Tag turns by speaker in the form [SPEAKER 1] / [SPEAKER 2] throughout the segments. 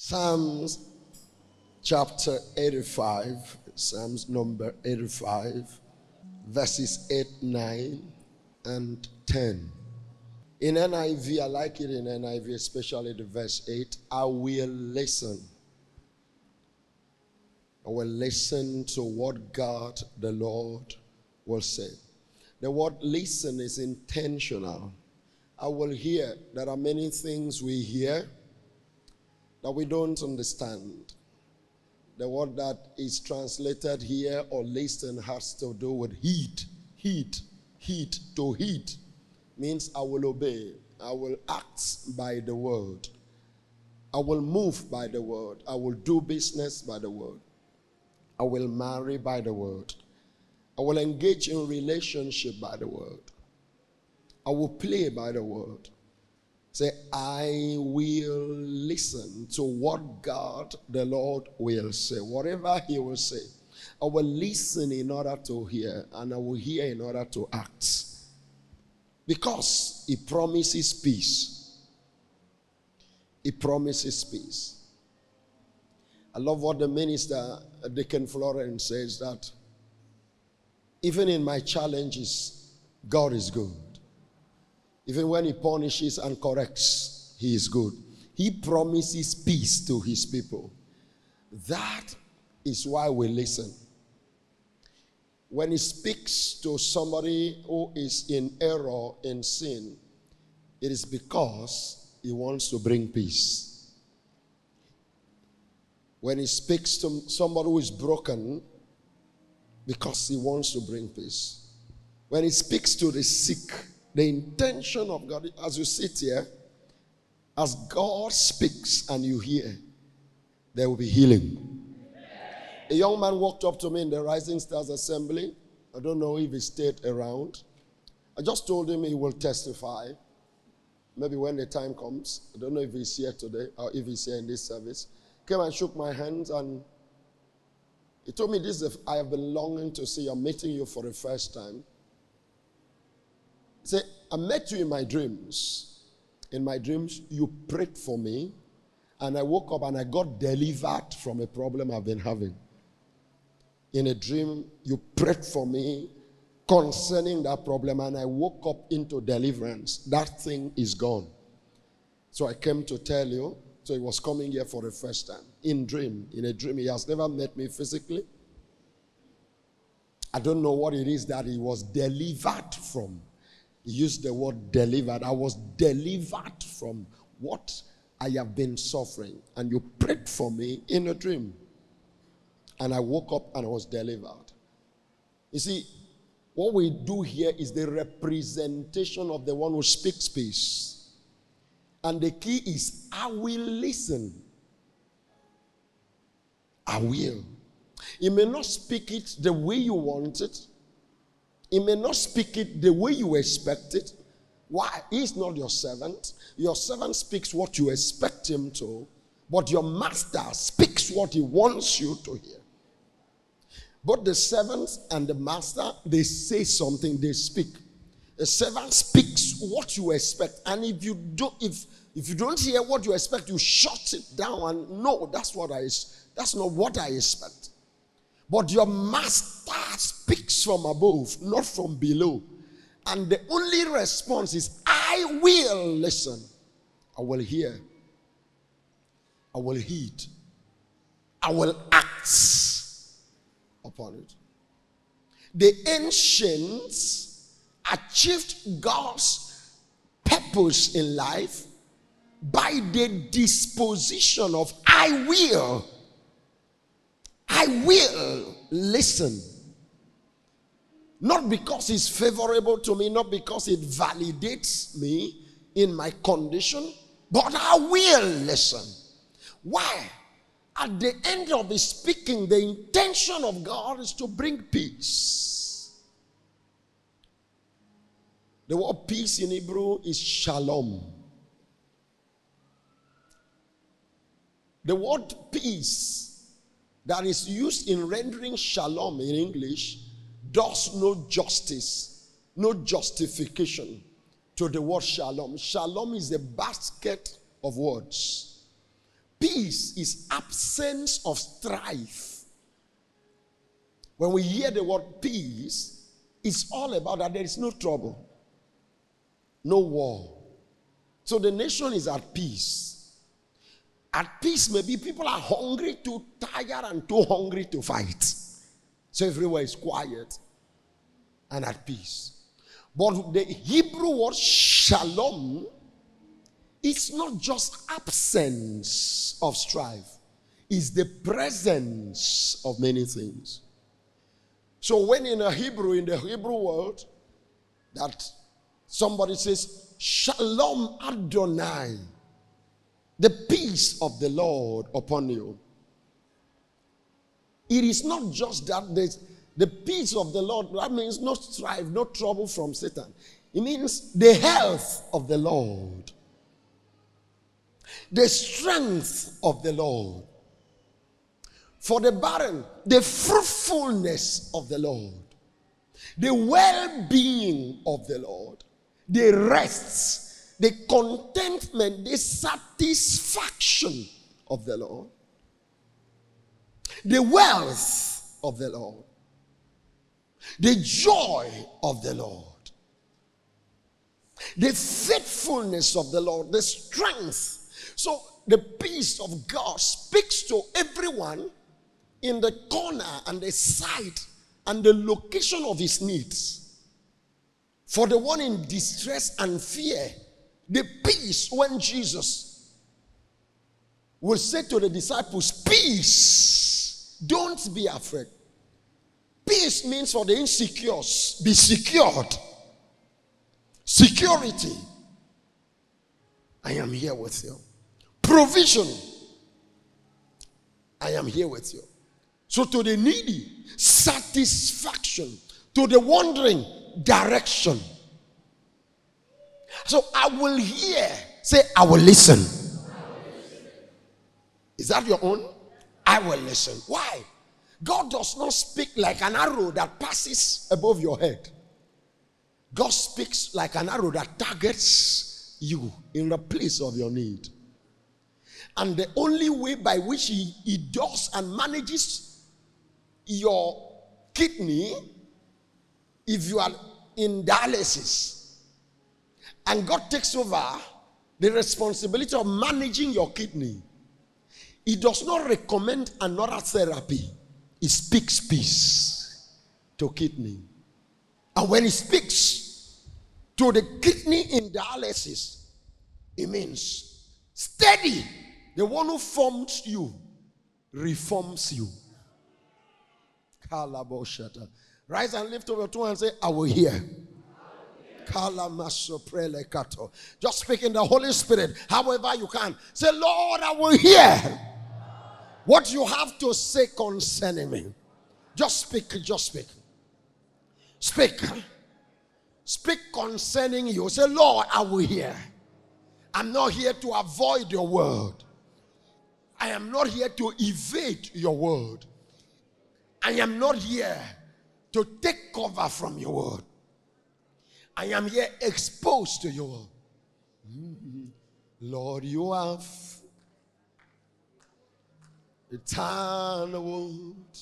[SPEAKER 1] Psalms chapter 85, Psalms number 85, verses 8, 9, and 10. In NIV, I like it in NIV, especially the verse 8. I will listen. I will listen to what God the Lord will say. The word listen is intentional. I will hear. There are many things we hear that we don't understand. The word that is translated here or listen has to do with heed. Heed. Heed. To heed means I will obey. I will act by the word. I will move by the word. I will do business by the word. I will marry by the word. I will engage in relationship by the word. I will play by the word. Say, I will listen to what God the Lord will say. Whatever He will say, I will listen in order to hear, and I will hear in order to act. Because He promises peace. He promises peace. I love what the minister, uh, Deacon Florence, says that even in my challenges, God is good. Even when he punishes and corrects, he is good. He promises peace to his people. That is why we listen. When he speaks to somebody who is in error, in sin, it is because he wants to bring peace. When he speaks to somebody who is broken, because he wants to bring peace. When he speaks to the sick, the intention of God, as you sit here, as God speaks and you hear, there will be healing. A young man walked up to me in the Rising Stars Assembly. I don't know if he stayed around. I just told him he will testify. Maybe when the time comes. I don't know if he's here today or if he's here in this service. Came and shook my hands and he told me this I have been longing to see. I'm meeting you for the first time. Say, I met you in my dreams. In my dreams, you prayed for me, and I woke up and I got delivered from a problem I've been having. In a dream, you prayed for me concerning that problem, and I woke up into deliverance. That thing is gone. So I came to tell you. So he was coming here for the first time in dream. In a dream, he has never met me physically. I don't know what it is that he was delivered from. Used the word delivered. I was delivered from what I have been suffering. And you prayed for me in a dream. And I woke up and I was delivered. You see, what we do here is the representation of the one who speaks peace. And the key is I will listen. I will. He may not speak it the way you want it. He may not speak it the way you expect it. Why? He's not your servant. Your servant speaks what you expect him to, but your master speaks what he wants you to hear. But the servant and the master, they say something, they speak. The servant speaks what you expect, and if you don't, if if you don't hear what you expect, you shut it down and no, that's what I that's not what I expect. But your master speaks from above, not from below. And the only response is, I will listen. I will hear. I will heed. I will act upon it. The ancients achieved God's purpose in life by the disposition of I will I will listen. Not because it's favorable to me, not because it validates me in my condition, but I will listen. Why? At the end of his speaking, the intention of God is to bring peace. The word peace in Hebrew is shalom. The word peace that is used in rendering shalom in English does no justice, no justification to the word shalom. Shalom is a basket of words. Peace is absence of strife. When we hear the word peace, it's all about that there is no trouble, no war. So the nation is at peace. At peace, maybe people are hungry, too tired, and too hungry to fight. So everywhere is quiet and at peace. But the Hebrew word shalom it's not just absence of strife, it's the presence of many things. So when in a Hebrew, in the Hebrew world, that somebody says, Shalom Adonai, the peace of the Lord upon you. It is not just that there's the peace of the Lord, that means no strife, no trouble from Satan. It means the health of the Lord the strength of the Lord. For the barren, the fruitfulness of the Lord, the well being of the Lord, the rest, the contentment, the satisfaction of the Lord, the wealth of the Lord, the joy of the Lord, the faithfulness of the Lord, the strength. So the peace of God speaks to everyone in the corner and the side and the location of his needs. For the one in distress and fear, the peace when Jesus will say to the disciples, Peace, don't be afraid. Peace means for the insecure, be secured. Security. I am here with you provision. I am here with you. So, to the needy, satisfaction. To the wandering, direction. So, I will hear. Say, I will listen. Is that your own? I will listen. Why? God does not speak like an arrow that passes above your head. God speaks like an arrow that targets you in the place of your need. And the only way by which he, he does and manages your kidney, if you are in dialysis, and God takes over the responsibility of managing your kidney, he does not recommend another therapy. He speaks peace to kidney. And when he speaks to the kidney in dialysis, it means steady the one who formed you reforms you. Rise and lift up your two and say, I will hear. Just speak in the Holy Spirit, however you can. Say, Lord, I will hear what you have to say concerning me. Just speak, just speak. Speak. Speak concerning you. Say, Lord, I will hear. I'm not here to avoid your word. I am not here to evade your word. I am not here to take cover from your word. I am here exposed to your word. Mm-hmm. Lord, you have eternal word,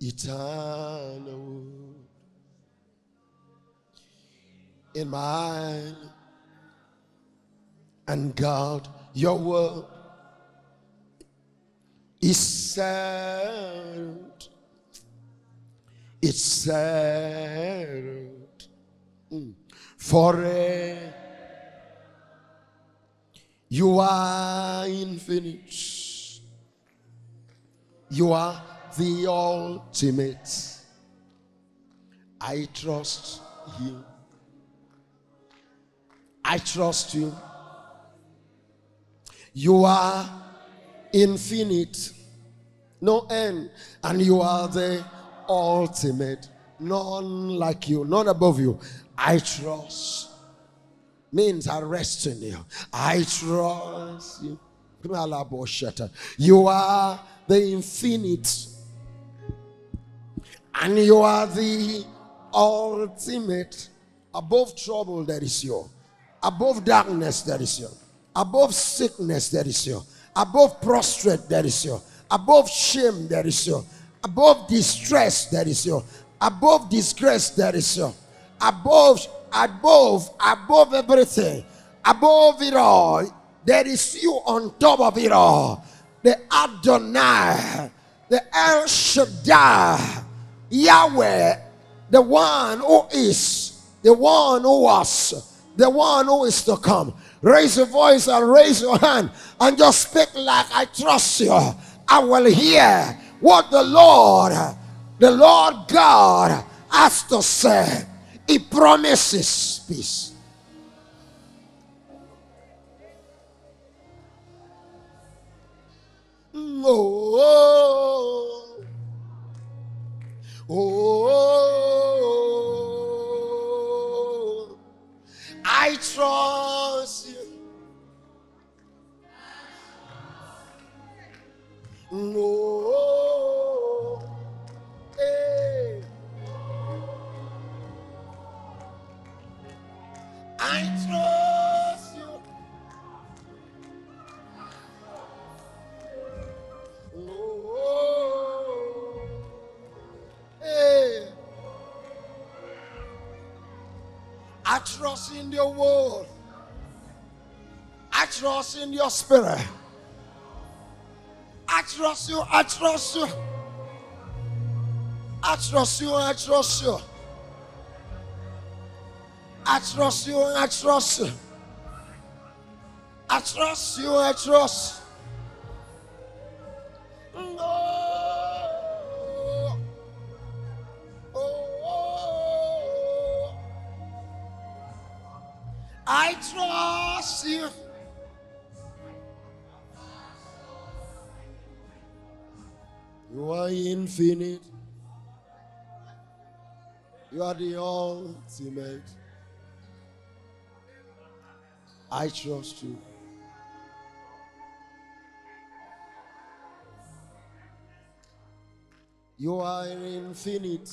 [SPEAKER 1] eternal word in mind and God, your word is settled. It's settled mm. forever. You are infinite. You are the ultimate. I trust you. I trust you. You are infinite, no end, and you are the ultimate. None like you, none above you. I trust means I rest in you. I trust you. You are the infinite, and you are the ultimate. Above trouble, that is you. Above darkness, that is you.
[SPEAKER 2] Above sickness, there is you. Above prostrate, there is you. Above shame, there is you. Above distress, there is you. Above disgrace, there is you. Above, above, above everything, above it all, there is you on top of it all. The Adonai, the El Shaddai, Yahweh, the one who is, the one who was, the one who is to come. Raise your voice and raise your hand and just speak like I trust you. I will hear what the Lord, the Lord God has to say. He promises peace. Oh, oh, I trust you. No, hey. I trust you. No, hey. I trust in your word. I trust in your spirit. I trust you. I trust you. I trust you. I trust you. I trust you. I trust you. I trust you. I trust. No. Oh. I trust you. You are infinite. You are the ultimate. I trust you. You are infinite.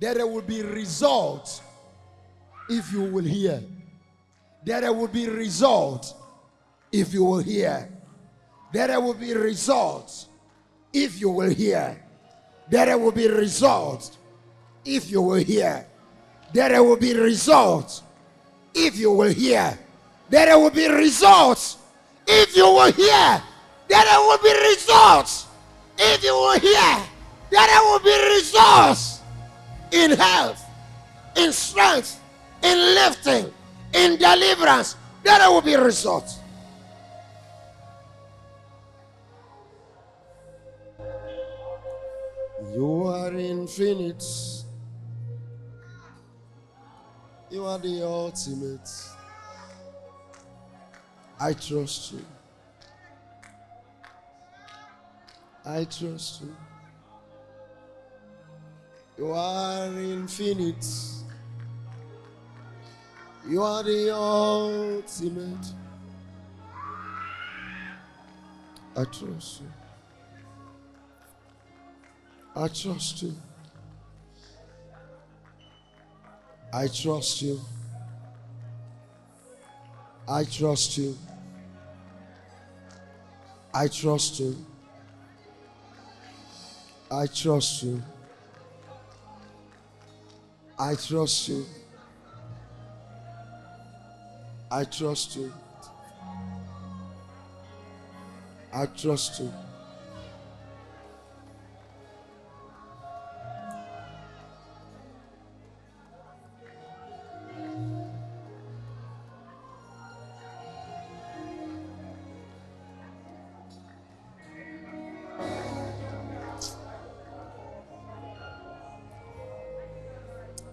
[SPEAKER 2] There will be result if you will hear. There will be result if you will hear. There will be results if you will hear. There will be results if you will hear. There will be results if you will hear. There will be results if you will hear. There will be results if you will hear. There will be results in health, in strength, in lifting, in deliverance. There will be results. You are infinite. You are the ultimate. I trust you. I trust you. You are infinite. You are the ultimate. I trust you. I trust you. I trust you. I trust you. I trust you. I trust you. I trust you. I trust you. I trust you.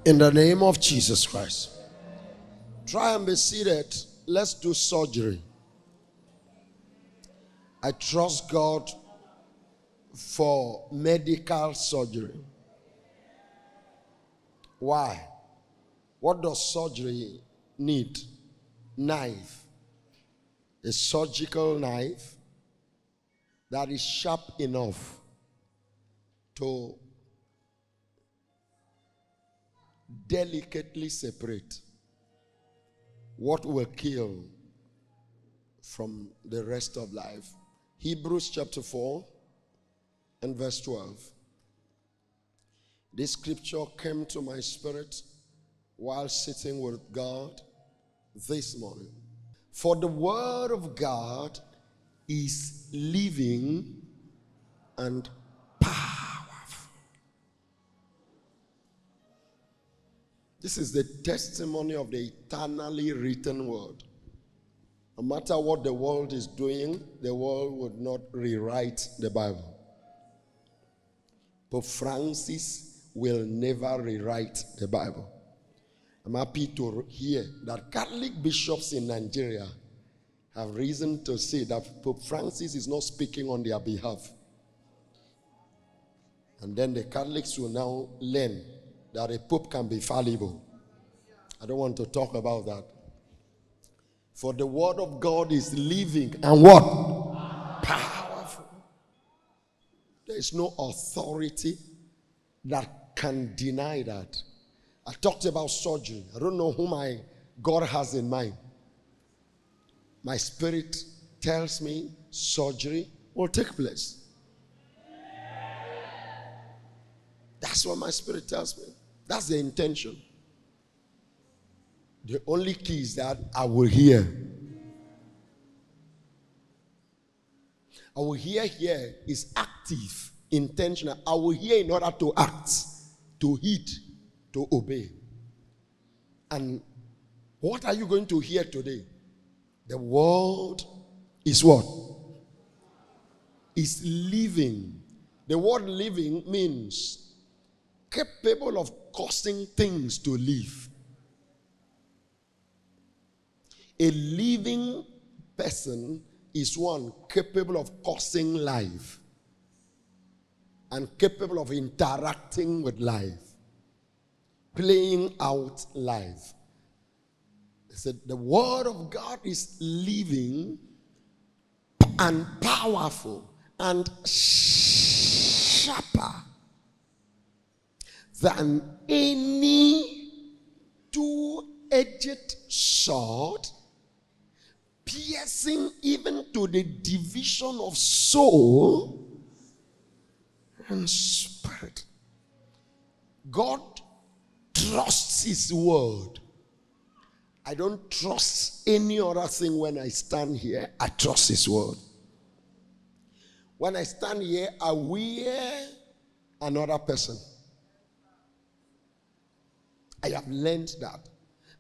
[SPEAKER 2] In the name of Jesus Christ. Try and be seated. Let's do surgery. I trust God for medical surgery. Why? What does surgery need? Knife. A surgical knife that is sharp enough to delicately separate
[SPEAKER 1] what will kill from the rest of life. Hebrews chapter 4 and verse 12. This scripture came to my spirit while sitting with God this morning. For the word of God is living and This is the testimony of the eternally written word. No matter what the world is doing, the world would not rewrite the Bible. Pope Francis will never rewrite the Bible. I'm happy to hear that Catholic bishops in Nigeria have reason to say that Pope Francis is not speaking on their behalf. And then the Catholics will now learn that a pope can be fallible. I don't want to talk about that. For the word of God is living and what? Powerful. There is no authority that can deny that. I talked about surgery. I don't know who my God has in mind. My spirit tells me surgery will take place. That's what my spirit tells me. That's the intention. The only key is that I will hear. I will hear here is active, intentional. I will hear in order to act, to heed, to obey. And what are you going to hear today? The word is what? Is living. The word living means capable of causing things to live. A living person is one capable of causing life and capable of interacting with life, playing out life. He said, The Word of God is living and powerful and sharper than any two edged sword piercing even to the division of soul and spirit. God trusts His word. I don't trust any other thing when I stand here. I trust His word. When I stand here, I wear another person. I have learned that.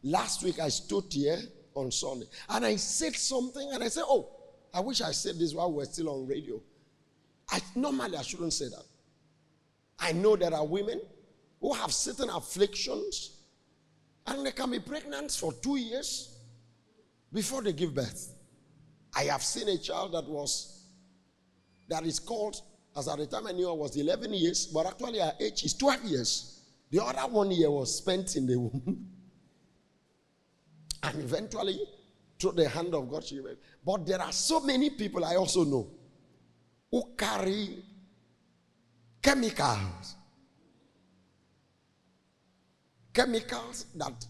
[SPEAKER 1] Last week I stood here on Sunday. And I said something and I said, Oh, I wish I said this while we're still on radio. I normally I shouldn't say that. I know there are women who have certain afflictions and they can be pregnant for two years before they give birth. I have seen a child that was that is called, as at the time I knew I was 11 years, but actually her age is 12 years. The other one year was spent in the womb. And eventually, through the hand of God, she went. But there are so many people I also know who carry chemicals. Chemicals that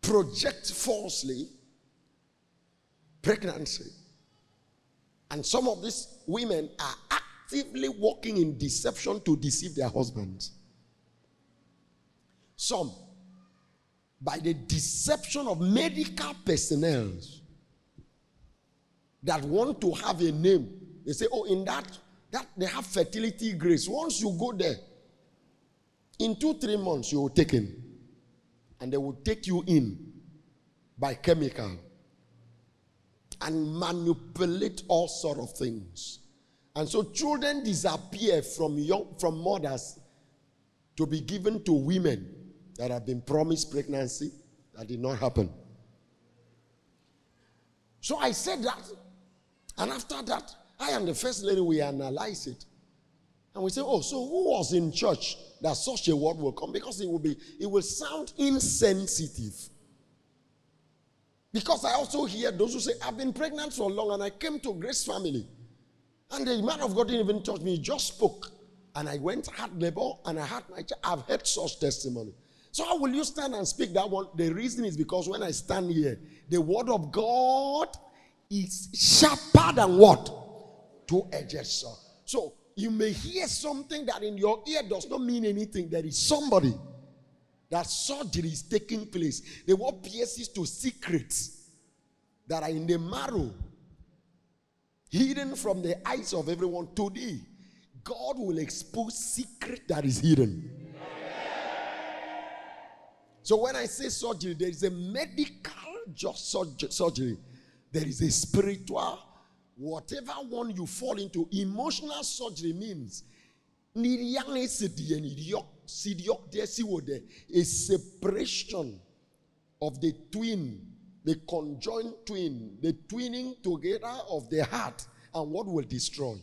[SPEAKER 1] project falsely pregnancy. And some of these women are actively working in deception to deceive their husbands. Some by the deception of medical personnel that want to have a name. They say, oh, in that, that they have fertility grace. Once you go there, in two, three months, you will take in. And they will take you in by chemical and manipulate all sort of things. And so children disappear from young from mothers to be given to women that have been promised pregnancy that did not happen. So I said that, and after that, I and the first lady we analyze it, and we say, "Oh, so who was in church that such a word will come? Because it will be, it will sound insensitive." Because I also hear those who say, "I've been pregnant for long, and I came to Grace Family, and the man of God didn't even touch me; he just spoke, and I went had labor, and I had my child." I've heard such testimony. So how will you stand and speak that one? The reason is because when I stand here, the word of God is sharper than what? Two edged sword. So you may hear something that in your ear does not mean anything. There is somebody that surgery is taking place. The word pierces to secrets that are in the marrow, hidden from the eyes of everyone. Today, God will expose secret that is hidden. So when I say surgery, there is a medical surgery. There is a spiritual, whatever one you fall into. Emotional surgery means a separation of the twin, the conjoined twin, the twinning together of the heart and what will destroy.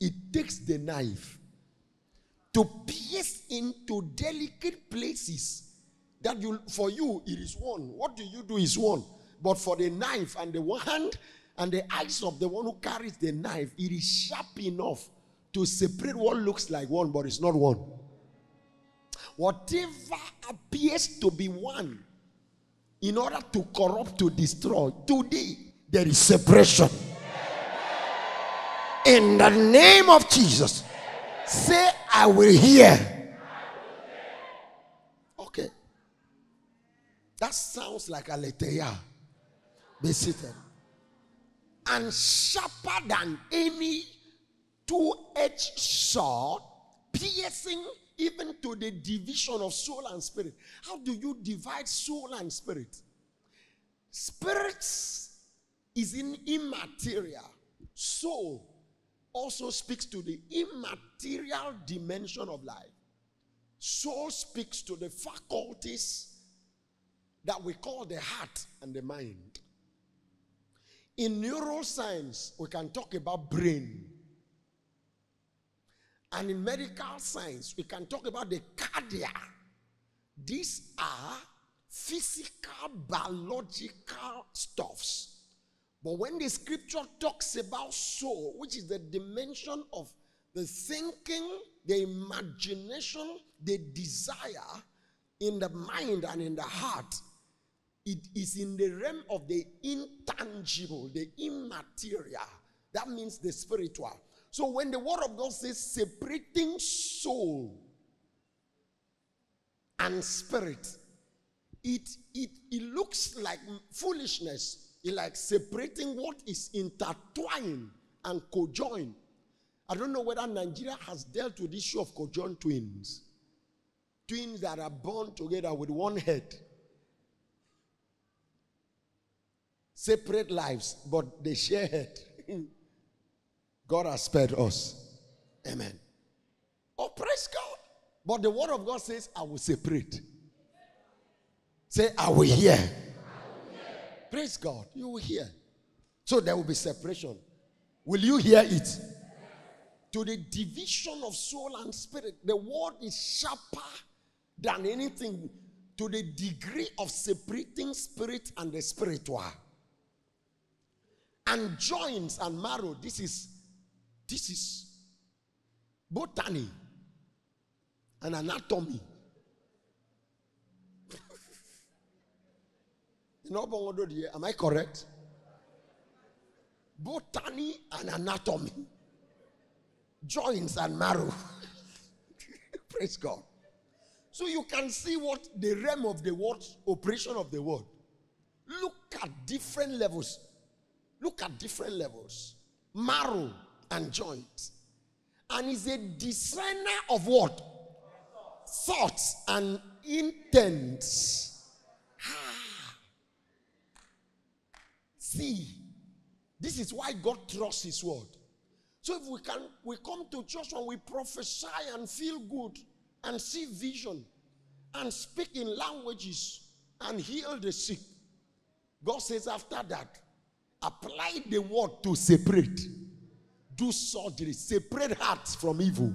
[SPEAKER 1] It takes the knife to pierce into delicate places that you for you it is one. What do you do is one. But for the knife and the hand and the eyes of the one who carries the knife, it is sharp enough to separate what looks like one, but it's not one. Whatever appears to be one, in order to corrupt, to destroy, today there is separation. In the name of Jesus, say, I will hear. That sounds like a leteya. Be seated. And sharper than any two edged sword, piercing even to the division of soul and spirit. How do you divide soul and spirit? Spirit is in immaterial. Soul also speaks to the immaterial dimension of life. Soul speaks to the faculties that we call the heart and the mind. In neuroscience, we can talk about brain. And in medical science, we can talk about the cardia. These are physical, biological stuffs. But when the scripture talks about soul, which is the dimension of the thinking, the imagination, the desire in the mind and in the heart, it is in the realm of the intangible, the immaterial. That means the spiritual. So when the word of God says separating soul and spirit, it, it, it looks like foolishness. It like separating what is intertwined and cojoined. I don't know whether Nigeria has dealt with the issue of cojoined twins. Twins that are born together with one head. Separate lives, but they share it. God has spared us. Amen. Oh, praise God. But the word of God says, I will separate. Say, I will hear. Praise God. You will hear. So there will be separation. Will you hear it? To the division of soul and spirit, the word is sharper than anything to the degree of separating spirit and the spiritual and joints and marrow. This is this is botany and anatomy. Am I correct? Botany and anatomy, joints and marrow. Praise God. So you can see what the realm of the word, operation of the word. Look at different levels. Look at different levels marrow and joint. And is a discerner of what? Thoughts and intents. Ah. See, this is why God trusts His word. So if we can, we come to church and we prophesy and feel good and see vision and speak in languages and heal the sick. God says after that, Apply the word to separate. Do surgery. Separate hearts from evil.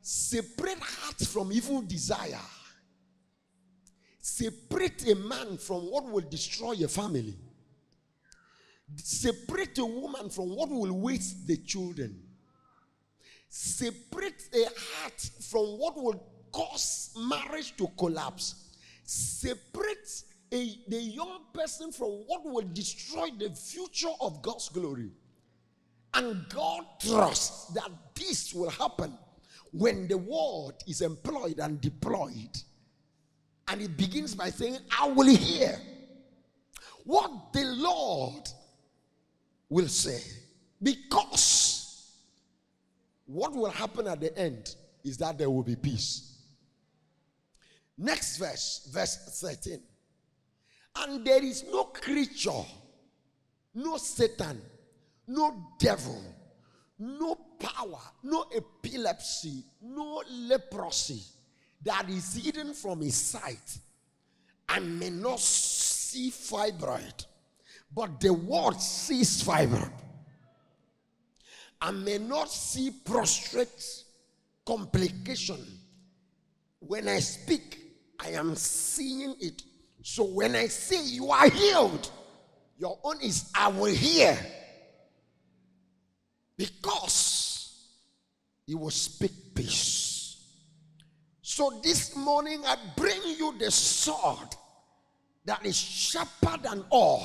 [SPEAKER 1] Separate hearts from evil desire. Separate a man from what will destroy a family. Separate a woman from what will waste the children. Separate a heart from what will cause marriage to collapse, separate a, the young person from what will destroy the future of God's glory. And God trusts that this will happen when the word is employed and deployed. And it begins by saying, I will hear what the Lord will say. Because what will happen at the end is that there will be peace. Next verse, verse 13. And there is no creature, no Satan, no devil, no power, no epilepsy, no leprosy that is hidden from his sight and may not see fibroid, but the world sees fibroid and may not see prostrate complication. When I speak, I am seeing it. So when I say you are healed, your own is I will hear. Because he will speak peace. So this morning I bring you the sword that is sharper than all.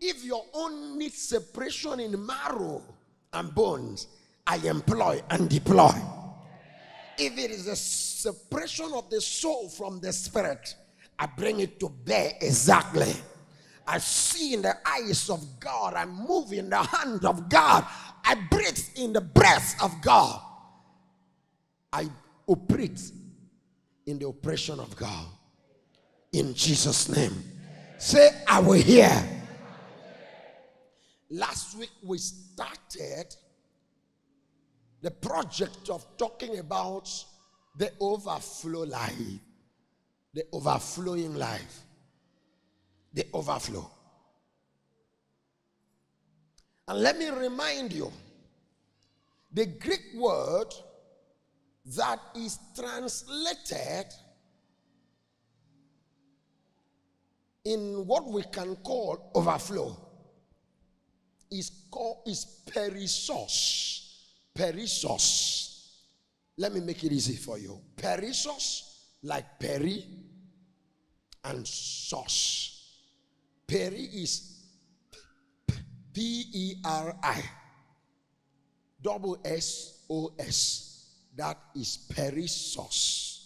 [SPEAKER 1] If your own needs separation in marrow and bones, I employ and deploy. If it is a separation of the soul from the spirit, I bring it to bear exactly. I see in the eyes of God, I move in the hand of God, I breathe in the breath of God. I operate in the oppression of God. In Jesus' name. Say, I will hear. Last week we started the project of talking about the overflow life, the overflowing life, the overflow. And let me remind you the Greek word that is translated in what we can call overflow is called is perissos. Perissos. Let me make it easy for you. Perissos, like peri, and sauce. Peri is P E R I. Double S O S. That is perissos.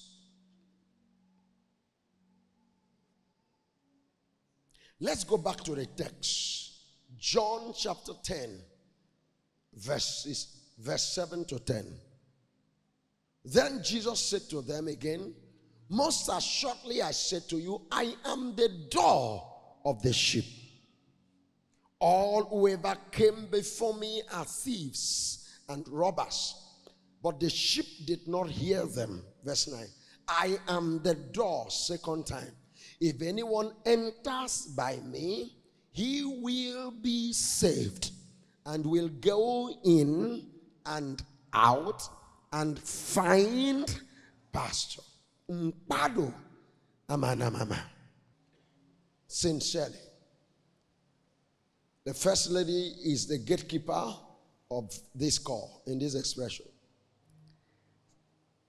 [SPEAKER 1] Let's go back to the text. John chapter 10, verses, verse 7 to 10. Then Jesus said to them again, Most assuredly I said to you, I am the door of the sheep. All whoever came before me are thieves and robbers, but the sheep did not hear them. Verse 9. I am the door, second time. If anyone enters by me, he will be saved and will go in and out and find pasture. Mpado amana mama. Sincerely. The first lady is the gatekeeper of this call in this expression.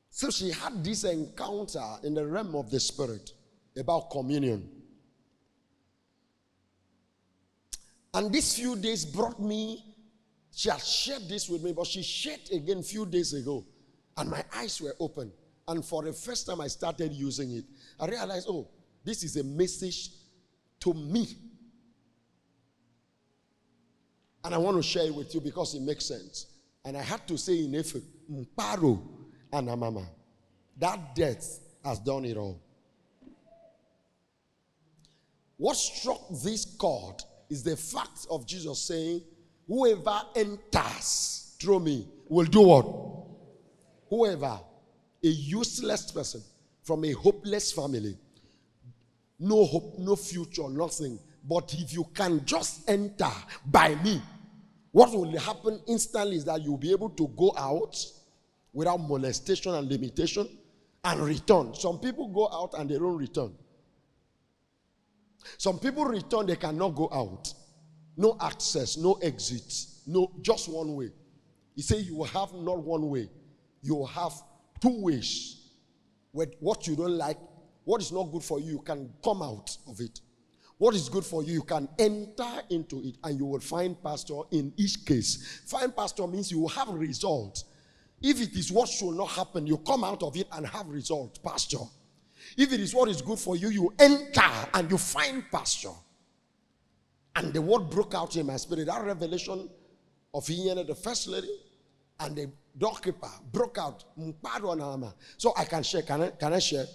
[SPEAKER 1] So she had this encounter in the realm of the spirit about communion. And these few days brought me, she had shared this with me, but she shared again few days ago. And my eyes were open. And for the first time I started using it, I realized, oh, this is a message to me. And I want to share it with you because it makes sense. And I had to say in effect, Mparo and Amama. That death has done it all. What struck this chord is the fact of Jesus saying, Whoever enters through me will do what? Whoever, a useless person from a hopeless family, no hope, no future, nothing. But if you can just enter by me, what will happen instantly is that you'll be able to go out without molestation and limitation and return. Some people go out and they don't return. Some people return, they cannot go out. No access, no exit, no, just one way. He said, You will have not one way, you will have two ways with what you don't like, what is not good for you, you can come out of it. What is good for you, you can enter into it and you will find pastor in each case. Find pastor means you will have result. If it is what should not happen, you come out of it and have result, pastor. If it is what is good for you, you enter and you find pasture. And the word broke out in my spirit. That revelation of Inyana, the first lady, and the doorkeeper broke out. So I can share. Can I, can I share?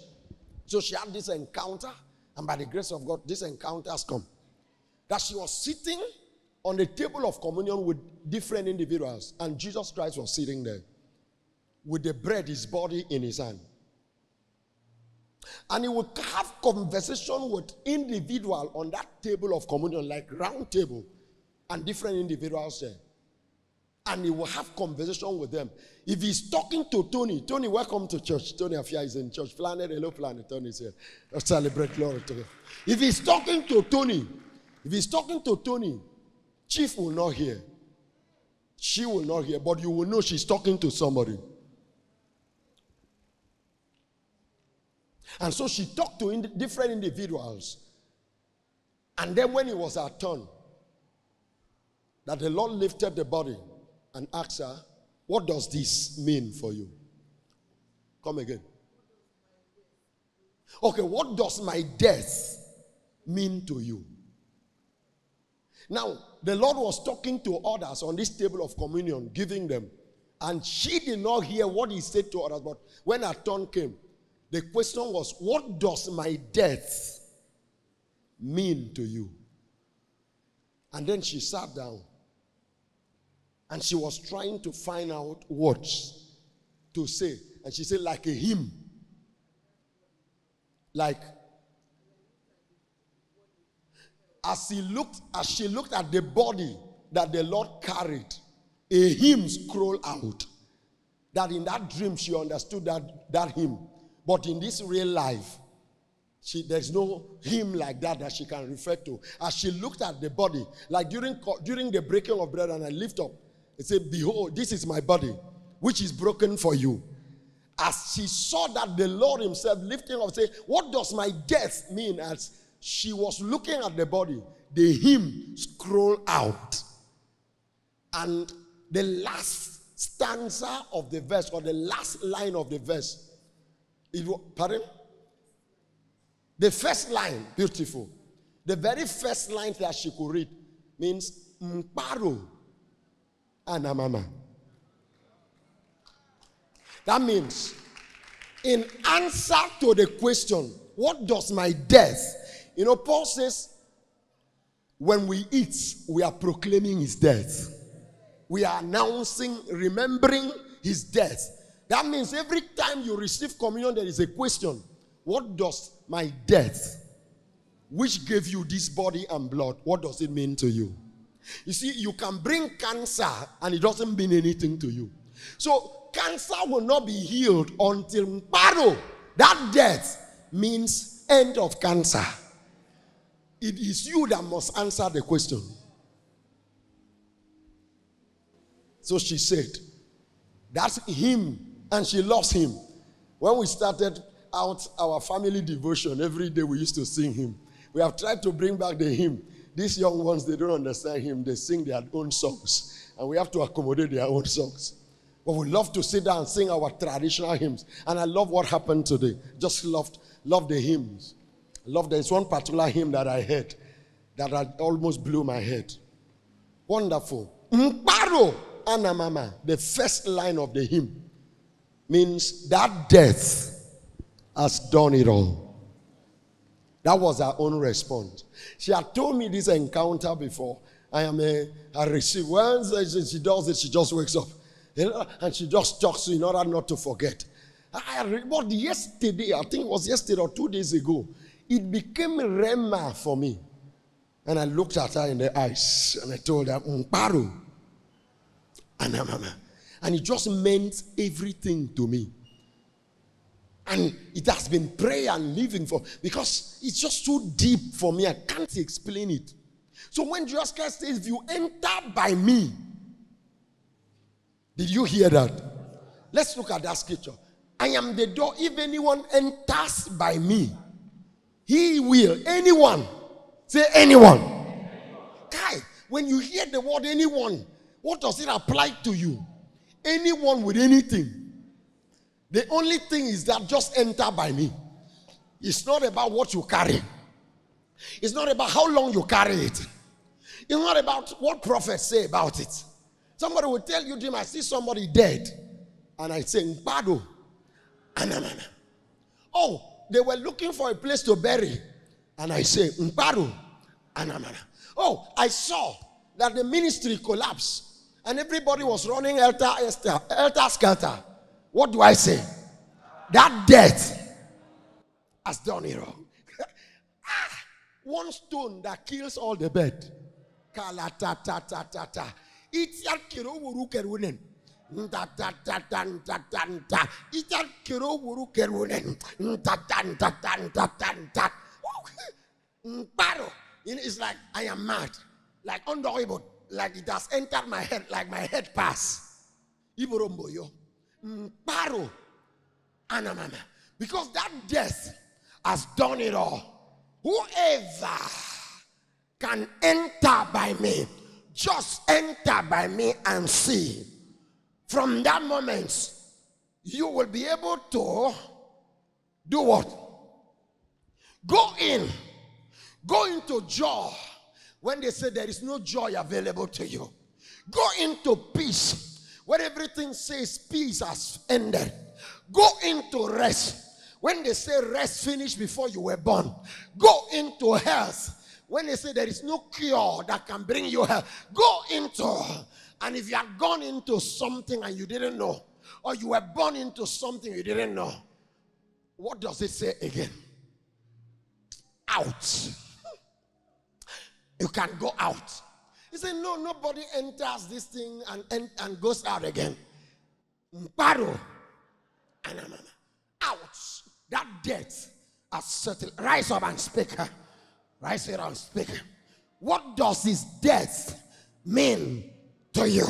[SPEAKER 1] So she had this encounter, and by the grace of God, this encounter has come. That she was sitting on the table of communion with different individuals, and Jesus Christ was sitting there with the bread, his body in his hand. And he would have conversation with individual on that table of communion, like round table, and different individuals there. And he will have conversation with them. If he's talking to Tony, Tony, welcome to church. Tony Afia is in church. Planet, hello, planet. Tony is here. Let's celebrate glory. If he's talking to Tony, if he's talking to Tony, Chief will not hear. She will not hear, but you will know she's talking to somebody. And so she talked to ind- different individuals. And then when it was her turn, that the Lord lifted the body and asked her, What does this mean for you? Come again. Okay, what does my death mean to you? Now, the Lord was talking to others on this table of communion, giving them. And she did not hear what he said to others, but when her turn came, the question was, What does my death mean to you? And then she sat down and she was trying to find out words to say. And she said, like a hymn. Like, as he looked, as she looked at the body that the Lord carried, a hymn scroll out. That in that dream she understood that, that hymn. But in this real life, she, there's no hymn like that that she can refer to. As she looked at the body, like during, during the breaking of bread, and I lift up, it said, Behold, this is my body, which is broken for you. As she saw that the Lord Himself lifting up, say, What does my death mean? As she was looking at the body, the hymn scroll out. And the last stanza of the verse, or the last line of the verse, it, pardon? The first line, beautiful. The very first line that she could read means Mparo Anamama. That means, in answer to the question, what does my death? You know, Paul says, when we eat, we are proclaiming his death. We are announcing, remembering his death. That means every time you receive communion, there is a question What does my death, which gave you this body and blood, what does it mean to you? You see, you can bring cancer and it doesn't mean anything to you. So, cancer will not be healed until Mparo, that death means end of cancer. It is you that must answer the question. So she said, That's him and she loves him. When we started out our family devotion, every day we used to sing him. We have tried to bring back the hymn. These young ones, they don't understand him. They sing their own songs, and we have to accommodate their own songs. But we love to sit down and sing our traditional hymns. And I love what happened today. Just loved, loved the hymns. Love there's one particular hymn that I heard that I almost blew my head. Wonderful. Mparo Anamama, the first line of the hymn means that death has done it all. That was her own response. She had told me this encounter before. I am a, a receive. Once she does it, she just wakes up. And she just talks in order not to forget. I, but yesterday, I think it was yesterday or two days ago, it became rhema for me. And I looked at her in the eyes and I told her, Mparo. And it just meant everything to me. And it has been prayer and living for because it's just too deep for me. I can't explain it. So when Jesus Christ says, if you enter by me, did you hear that? Let's look at that scripture. I am the door. If anyone enters by me, he will. Anyone. Say anyone. Kai, when you hear the word anyone, what does it apply to you? Anyone with anything. The only thing is that just enter by me. It's not about what you carry. It's not about how long you carry it. It's not about what prophets say about it. Somebody will tell you, Jim, I see somebody dead. And I say, Mbado. Anamana. Oh, they were looking for a place to bury. And I say, Mbado. Anamana. Oh, I saw that the ministry collapsed and everybody was running elter, elter skelter. What do I say? That death has done it wrong. ah, one stone that kills all the bed. Kala ta ta ta ta ta. It's a kiro wuru kerunen. It's a. It's like I am mad. Like undoable. Like it has entered my head. Like my head pass. Yo. Paro. Anamama. Because that death has done it all. Whoever can enter by me, just enter by me and see. From that moment, you will be able to do what? Go in. Go into joy when they say there is no joy available to you. Go into peace when everything says peace has ended. Go into rest when they say rest finished before you were born. Go into health when they say there is no cure that can bring you health. Go into, and if you have gone into something and you didn't know, or you were born into something you didn't know, what does it say again? Out. You can go out. He said, No, nobody enters this thing and, and, and goes out again. Mparo. Out. That death has settled. Rise up and speak. Rise up and speak. What does this death mean to you?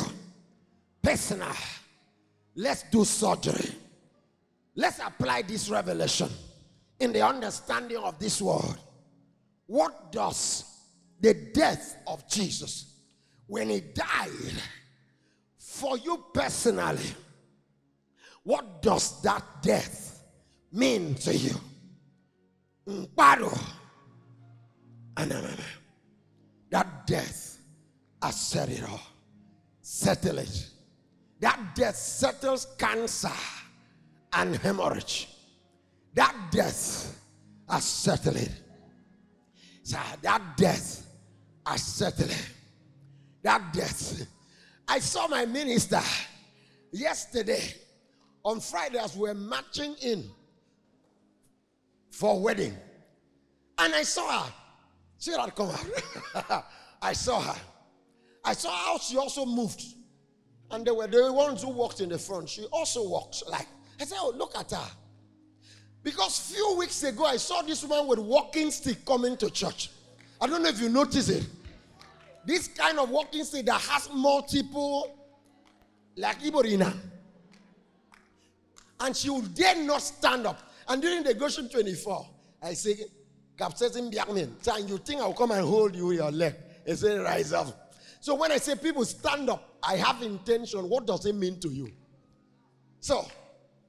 [SPEAKER 1] Personal. Let's do surgery. Let's apply this revelation in the understanding of this word. What does the death of Jesus, when he died for you personally, what does that death mean to you? Mparo. Ah, that death has set it all. Settle it. That death settles cancer and hemorrhage. That death has settled it. So that death has settled it. That death. I saw my minister yesterday on Friday as we were marching in for wedding. And I saw her. See that come out. I saw her. I saw how she also moved. And they were the ones who walked in the front. She also walked like I said, Oh, look at her. Because few weeks ago I saw this woman with walking stick coming to church. I don't know if you noticed it. This kind of walking stick that has multiple, like Iborina. And she would dare not stand up. And during the Goshen 24, I say, Captain Biakmin, and you think I'll come and hold you your leg? He said, rise up. So when I say people stand up, I have intention. What does it mean to you? So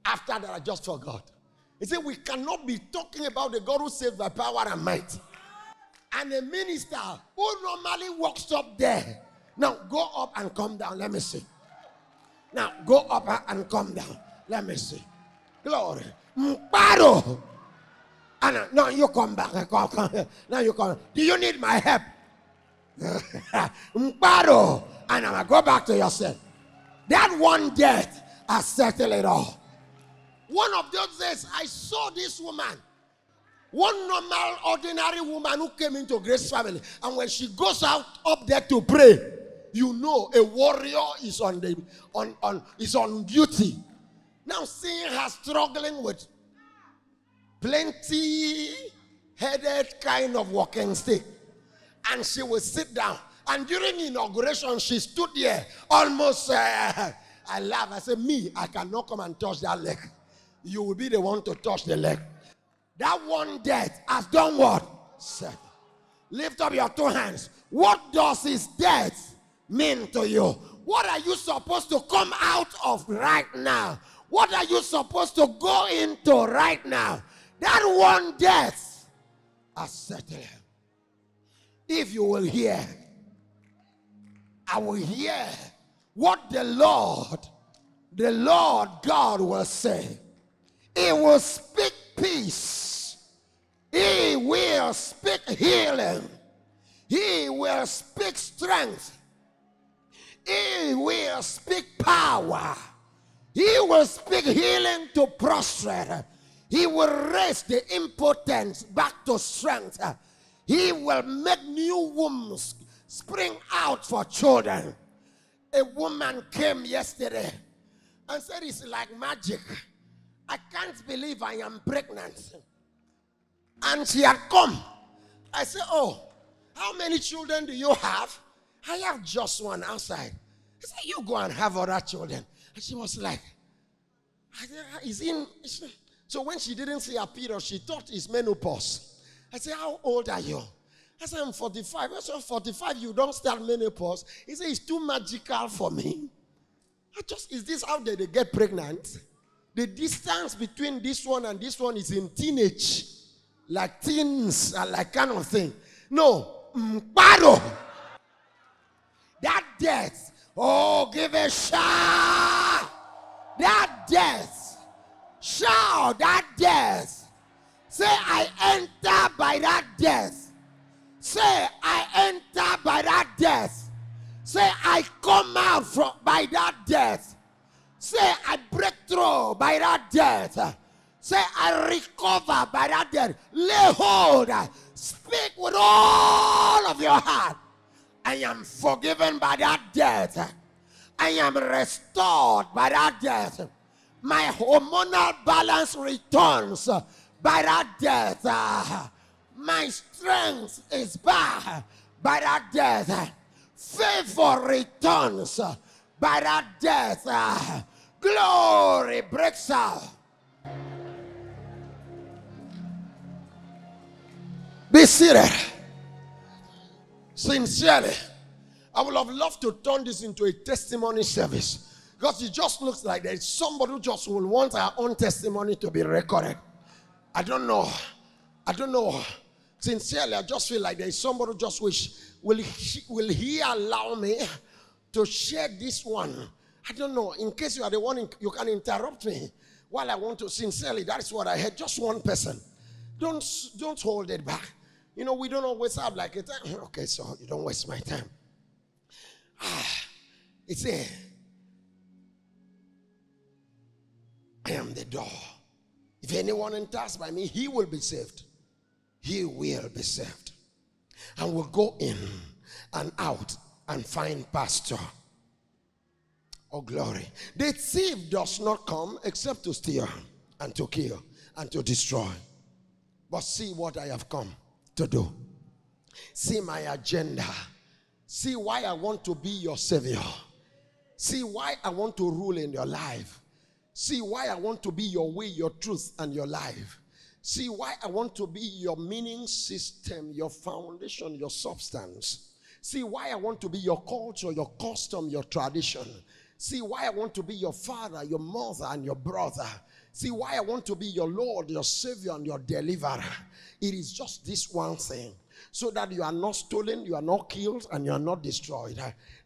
[SPEAKER 1] after that, I just forgot. He said, We cannot be talking about the God who saves by power and might. And a minister who normally walks up there. Now go up and come down. Let me see. Now go up and come down. Let me see. Glory. Mparo. Anna, uh, now you come back. Come, come. Now you come. Do you need my help? Mparo. Anna, uh, go back to yourself. That one death has settled it all. One of those days, I saw this woman. One normal, ordinary woman who came into Grace family. And when she goes out up there to pray, you know a warrior is on the on, on is on duty. Now seeing her struggling with plenty headed kind of walking stick. And she will sit down. And during inauguration, she stood there almost. Uh, I laugh. I said, Me, I cannot come and touch that leg.
[SPEAKER 2] you will be the one to touch the leg. That one death has done what? Said. Lift up your two hands. What does his death mean to you? What are you supposed to come out of right now? What are you supposed to go into right now? That one death has settled. If you will hear, I will hear what the Lord, the Lord God will say. He will speak peace. He will speak healing. He will speak strength. He will speak power. He will speak healing to prostrate. He will raise the impotent back to strength. He will make new wombs spring out for children. A woman came yesterday and said, It's like magic. I can't believe I am pregnant. And she had come. I said, Oh, how many children do you have? I have just one outside. I said, You go and have other children. And she was like, ah, Is in. So when she didn't see her period, she thought it's menopause. I said, How old are you? I said, I'm 45. I said, 45, you don't start menopause. He said, It's too magical for me. I just, is this how they, they get pregnant? The distance between this one and this one is in teenage, like teens, uh, like kind of thing. No, mbaro. That death, oh, give a shout. That death, shout that death. Say, I enter by that death. Say, I enter by that death. Say, I come out from by that death. Say, I break through by that death. Say, I recover by that death. Lay hold. Speak with all of your heart. I am forgiven by that death. I am restored by that death. My hormonal balance returns by that death. My strength is back by that death. Favor returns by that death. Glory breaks out. Be seated. Sincerely, I would have loved to turn this into a testimony service because it just looks like there's somebody who just will want our own testimony to be recorded. I don't know. I don't know. Sincerely, I just feel like there's somebody who just wish will he, will he allow me to share this one? I don't know. In case you are the one, you can interrupt me while I want to. Sincerely, that's what I had. Just one person. Don't don't hold it back. You know, we don't always have like time. Okay, so you don't waste my time. Ah, it's here. I am the door. If anyone enters by me, he will be saved. He will be saved. And will go in and out and find pasture. Oh, glory. The thief does not come except to steal and to kill and to destroy. But see what I have come to do. See my agenda. See why I want to be your savior. See why I want to rule in your life. See why I want to be your way, your truth, and your life. See why I want to be your meaning system, your foundation, your substance. See why I want to be your culture, your custom, your tradition. See why I want to be your father, your mother, and your brother. See why I want to be your Lord, your Savior, and your deliverer. It is just this one thing so that you are not stolen, you are not killed, and you are not destroyed.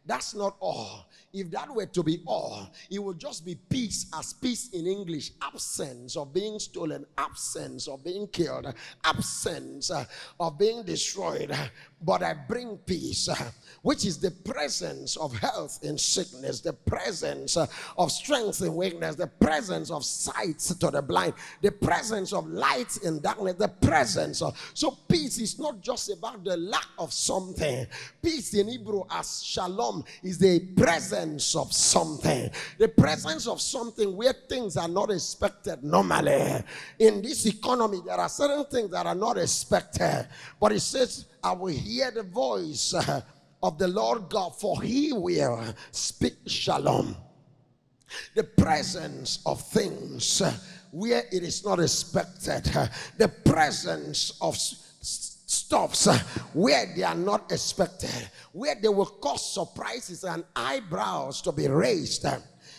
[SPEAKER 2] That's not all. If that were to be all, it would just be peace as peace in English absence of being stolen, absence of being killed, absence uh, of being destroyed. But I bring peace, which is the presence of health in sickness, the presence uh, of strength in weakness, the presence of sight to the blind, the presence of light in darkness, the presence of. So, peace is not just about the lack of something. Peace in Hebrew, as shalom, is the presence of something. The presence of something where things are not expected normally. In this economy, there are certain things that are not expected. But it says, I will hear the voice uh, of the Lord God, for he will speak shalom. The presence of things uh, where it is not expected, uh, the presence of stops uh, where they are not expected, where they will cause surprises and eyebrows to be raised.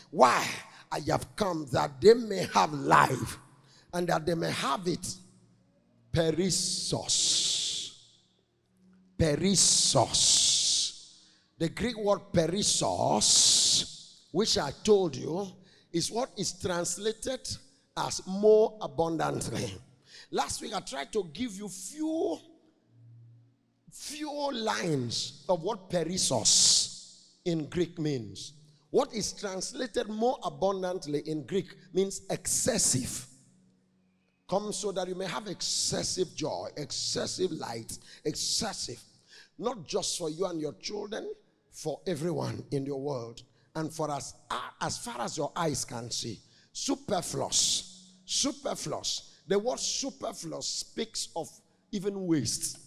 [SPEAKER 2] Why? I have come that they may have life and that they may have it perissos. Perissos. The Greek word perissos, which I told you, is what is translated as more abundantly. Last week I tried to give you few few lines of what perissos in Greek means. What is translated more abundantly in Greek means excessive. Come so that you may have excessive joy, excessive light, excessive. Not just for you and your children, for everyone in your world. And for us, as far as your eyes can see. Superfluous. Superfluous. The word superfluous speaks of even waste.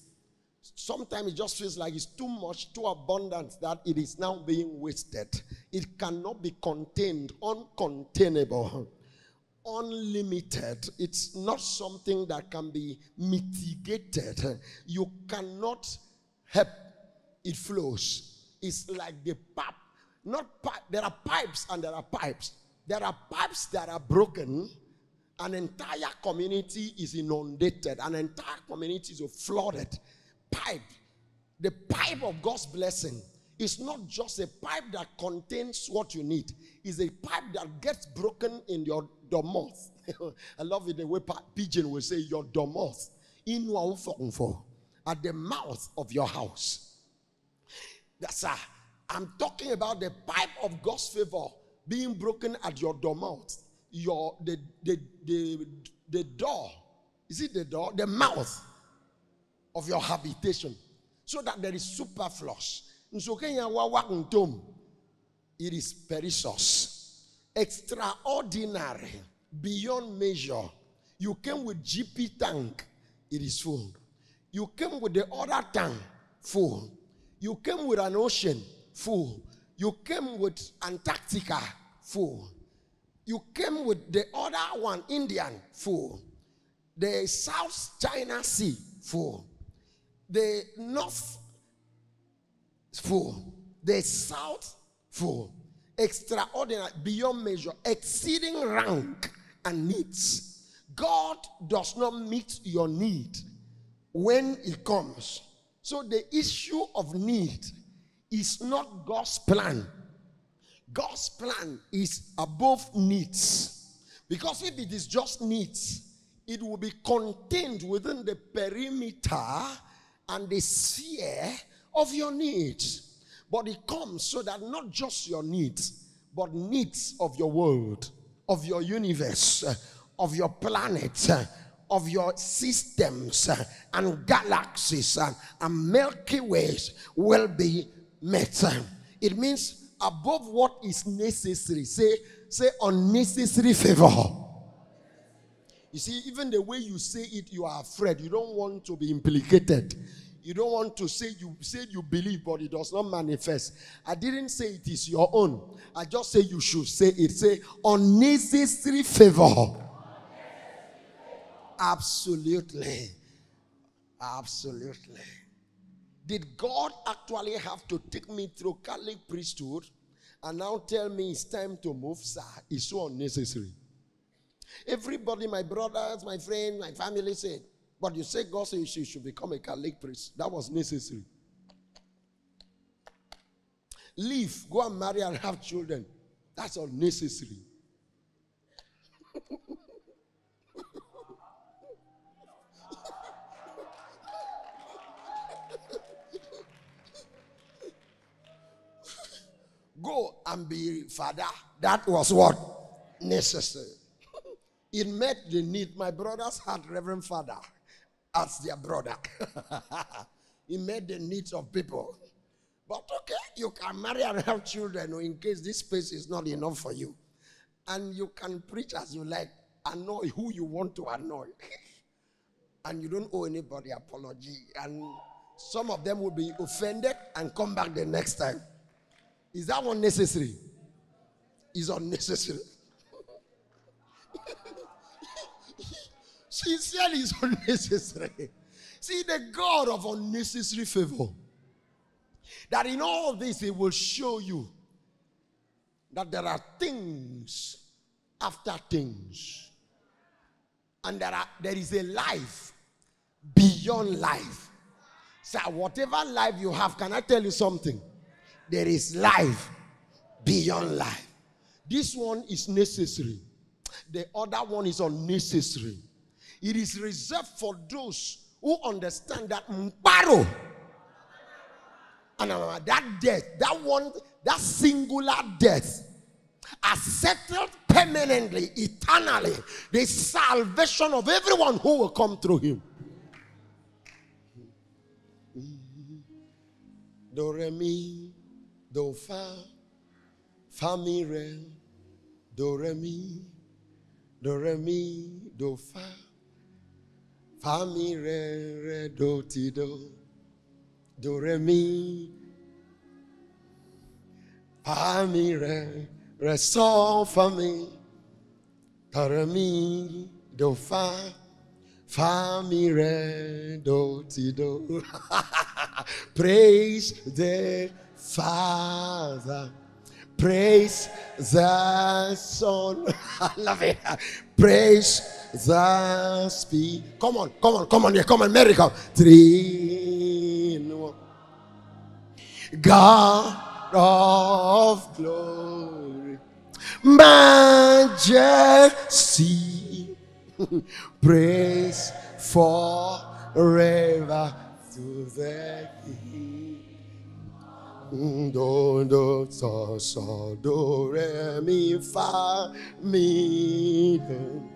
[SPEAKER 2] Sometimes it just feels like it's too much, too abundant that it is now being wasted. It cannot be contained, uncontainable, unlimited. It's not something that can be mitigated. You cannot help it flows. It's like the pipe. Not. There are pipes and there are pipes. There are pipes that are broken. An entire community is inundated. An entire community is flooded pipe, the pipe of God's blessing, is not just a pipe that contains what you need. It's a pipe that gets broken in your domouth. I love it the way pigeon will say your. In at the mouth of your house. That's a, I'm talking about the pipe of God's favor being broken at your domouth. Your the the the, the door. Is it the door? The mouth of your habitation so that there is superfluous. It is perissos, extraordinary, beyond measure. You came with GP tank, it is full. You came with the other tank, full. You came with an ocean, full. You came with Antarctica, full. You came with the other one, Indian, full. The South China Sea, full the north full, the south full, extraordinary, beyond measure, exceeding rank and needs. God does not meet your need when it comes. So the issue of need is not God's plan. God's plan is above needs. Because if it is just needs, it will be contained within the perimeter and the sphere of your needs. But it comes so that not just your needs, but needs of your world, of your universe, of your planet, of your systems and galaxies and Milky Ways will be met. It means above what is necessary. Say, say unnecessary favor. You see, even the way you say it, you are afraid. You don't want to be implicated. You don't want to say you say you believe, but it does not manifest. I didn't say it is your own. I just say you should say it. Say unnecessary favor. Absolutely. Absolutely. Did God actually have to take me through Catholic priesthood and now tell me it's time to move, sir? It's so unnecessary. Everybody, my brothers, my friends, my family said, but you say God says you should become a Catholic priest. That was necessary. Leave, go and marry and have children. That's all necessary. go and be father. That was what? Necessary. It met the need. My brothers had Reverend Father as their brother. he met the needs of people. But okay, you can marry and have children in case this space is not enough for you. And you can preach as you like, and annoy who you want to annoy. and you don't owe anybody apology. And some of them will be offended and come back the next time. Is that unnecessary? Is unnecessary.
[SPEAKER 1] Sincerely, is unnecessary. See, the God of unnecessary favor. That in all this, He will show you that there are things after things. And there, are, there is a life beyond life. So, whatever life you have, can I tell you something? There is life beyond life. This one is necessary, the other one is unnecessary. It is reserved for those who understand that mbaro and uh, that death, that one, that singular death, are settled permanently, eternally. The salvation of everyone who will come through him. Do re mi, do fa, fa mi re, do re mi, do re mi, do fa, fa mi re re do ti do, do re mi, fa mi re re sol fa mi, do re mi, do fa, fa mi re do ti do. Praise the Father. Praise the Son. I love it. Praise the Spirit. Come on, come on, come on, yeah, come on, miracle. Three one. God of glory, majesty, praise forever to the. Do do so so do re mi fa mi do.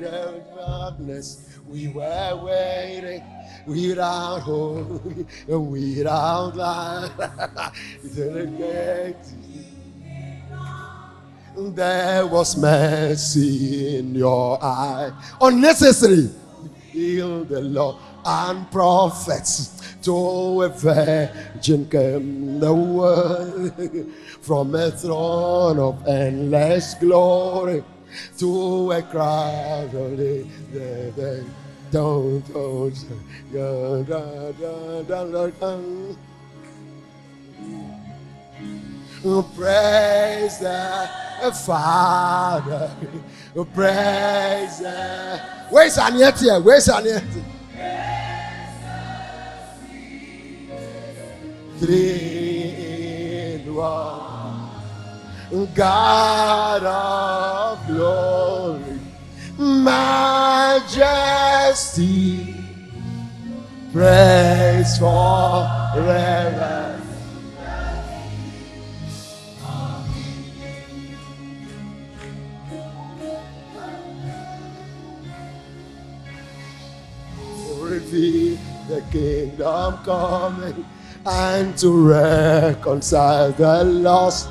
[SPEAKER 1] Darkness, we were waiting. Without hope, without light, there was mercy in your eye. Unnecessary. Heal the Lord and prophets to a virgin came the word from a throne of endless glory to a crowd of the dead. Don't, don't, da, da, da. Praise the Father. Praise the. Where's Aniette? Where's Aniette? Three in. God of glory, majesty, praise forever. the kingdom coming and to reconcile the lost,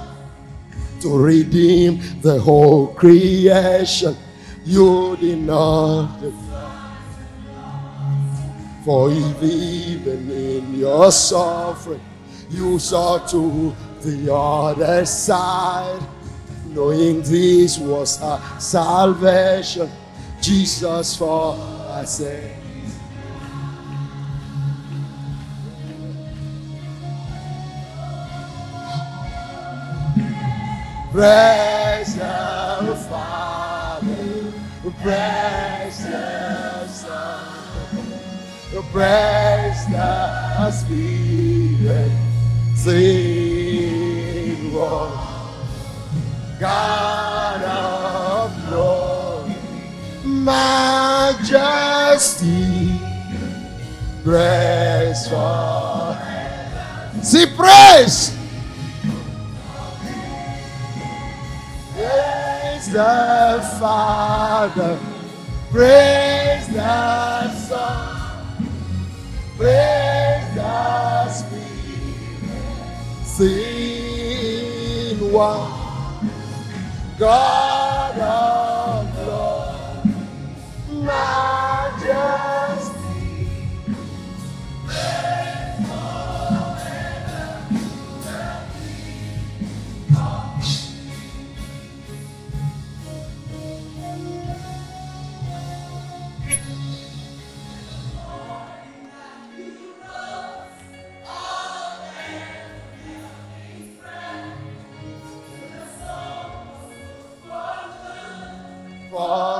[SPEAKER 1] to redeem the whole creation. You did not. For even in your suffering you saw to the other side, knowing this was our salvation, Jesus for us eh? Praise the Father, praise the Son, praise the Spirit. Sing, Lord, God of glory, majesty, praise praise. Praise the Father. Praise the Son. Praise the Spirit. Sing one. God of glory. Majesty.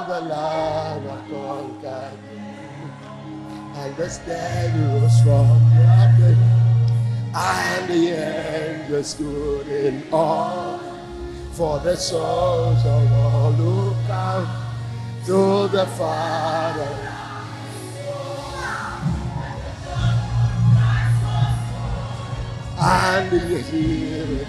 [SPEAKER 1] The Lamb conquered. And the rose from the grave. And the angels stood in awe for the souls of all who come to the Father. And the Spirit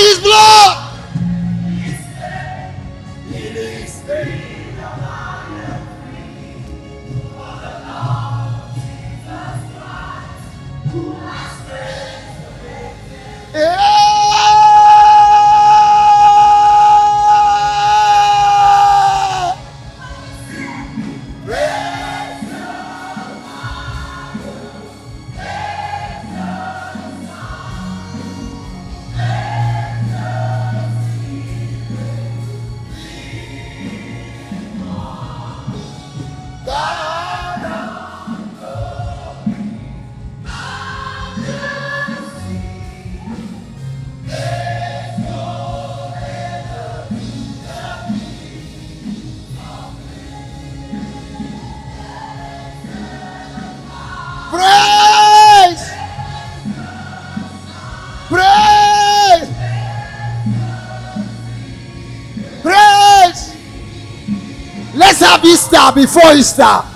[SPEAKER 1] his blood. Easter before Easter.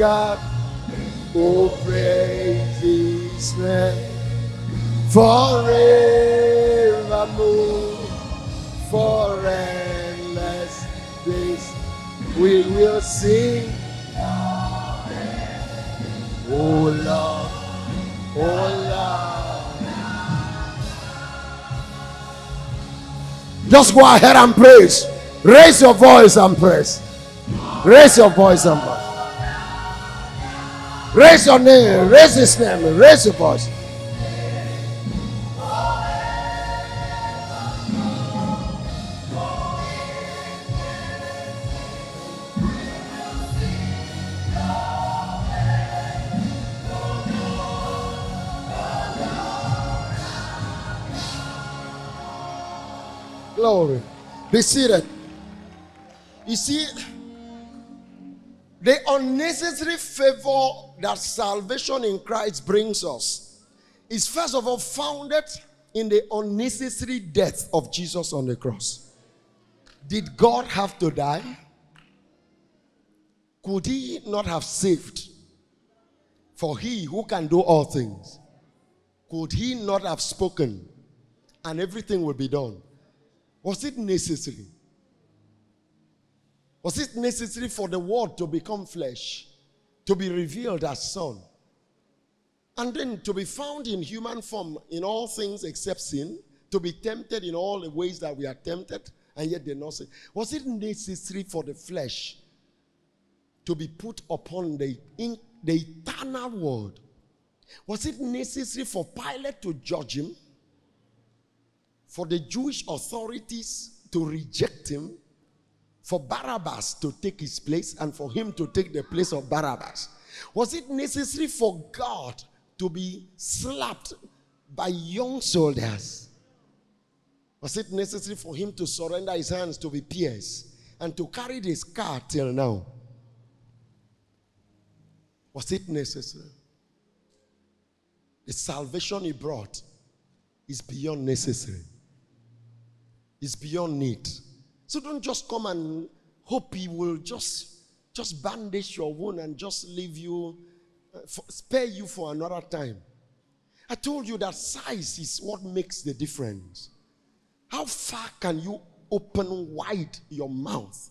[SPEAKER 1] God. Oh, praise His name forevermore. Sing. Oh Lord, oh Lord. Just go ahead and praise. Raise your voice and praise. Raise your voice and praise. Raise your name. Raise his name. Raise your voice. Be seated. You see, the unnecessary favor that salvation in Christ brings us is first of all founded in the unnecessary death of Jesus on the cross. Did God have to die? Could he not have saved? For he who can do all things, could he not have spoken and everything will be done? Was it necessary? Was it necessary for the word to become flesh, to be revealed as son, and then to be found in human form in all things except sin, to be tempted in all the ways that we are tempted, and yet did not sin? Was it necessary for the flesh to be put upon the, in, the eternal word? Was it necessary for Pilate to judge him? For the Jewish authorities to reject him? for Barabbas to take his place and for him to take the place of Barabbas? Was it necessary for God to be slapped by young soldiers? Was it necessary for him to surrender his hands to be pierced and to carry this car till now? Was it necessary? The salvation he brought is beyond necessary. It's beyond need. So don't just come and hope he will just just bandage your wound and just leave you, uh, for, spare you for another time. I told you that size is what makes the difference. How far can you open wide your mouth?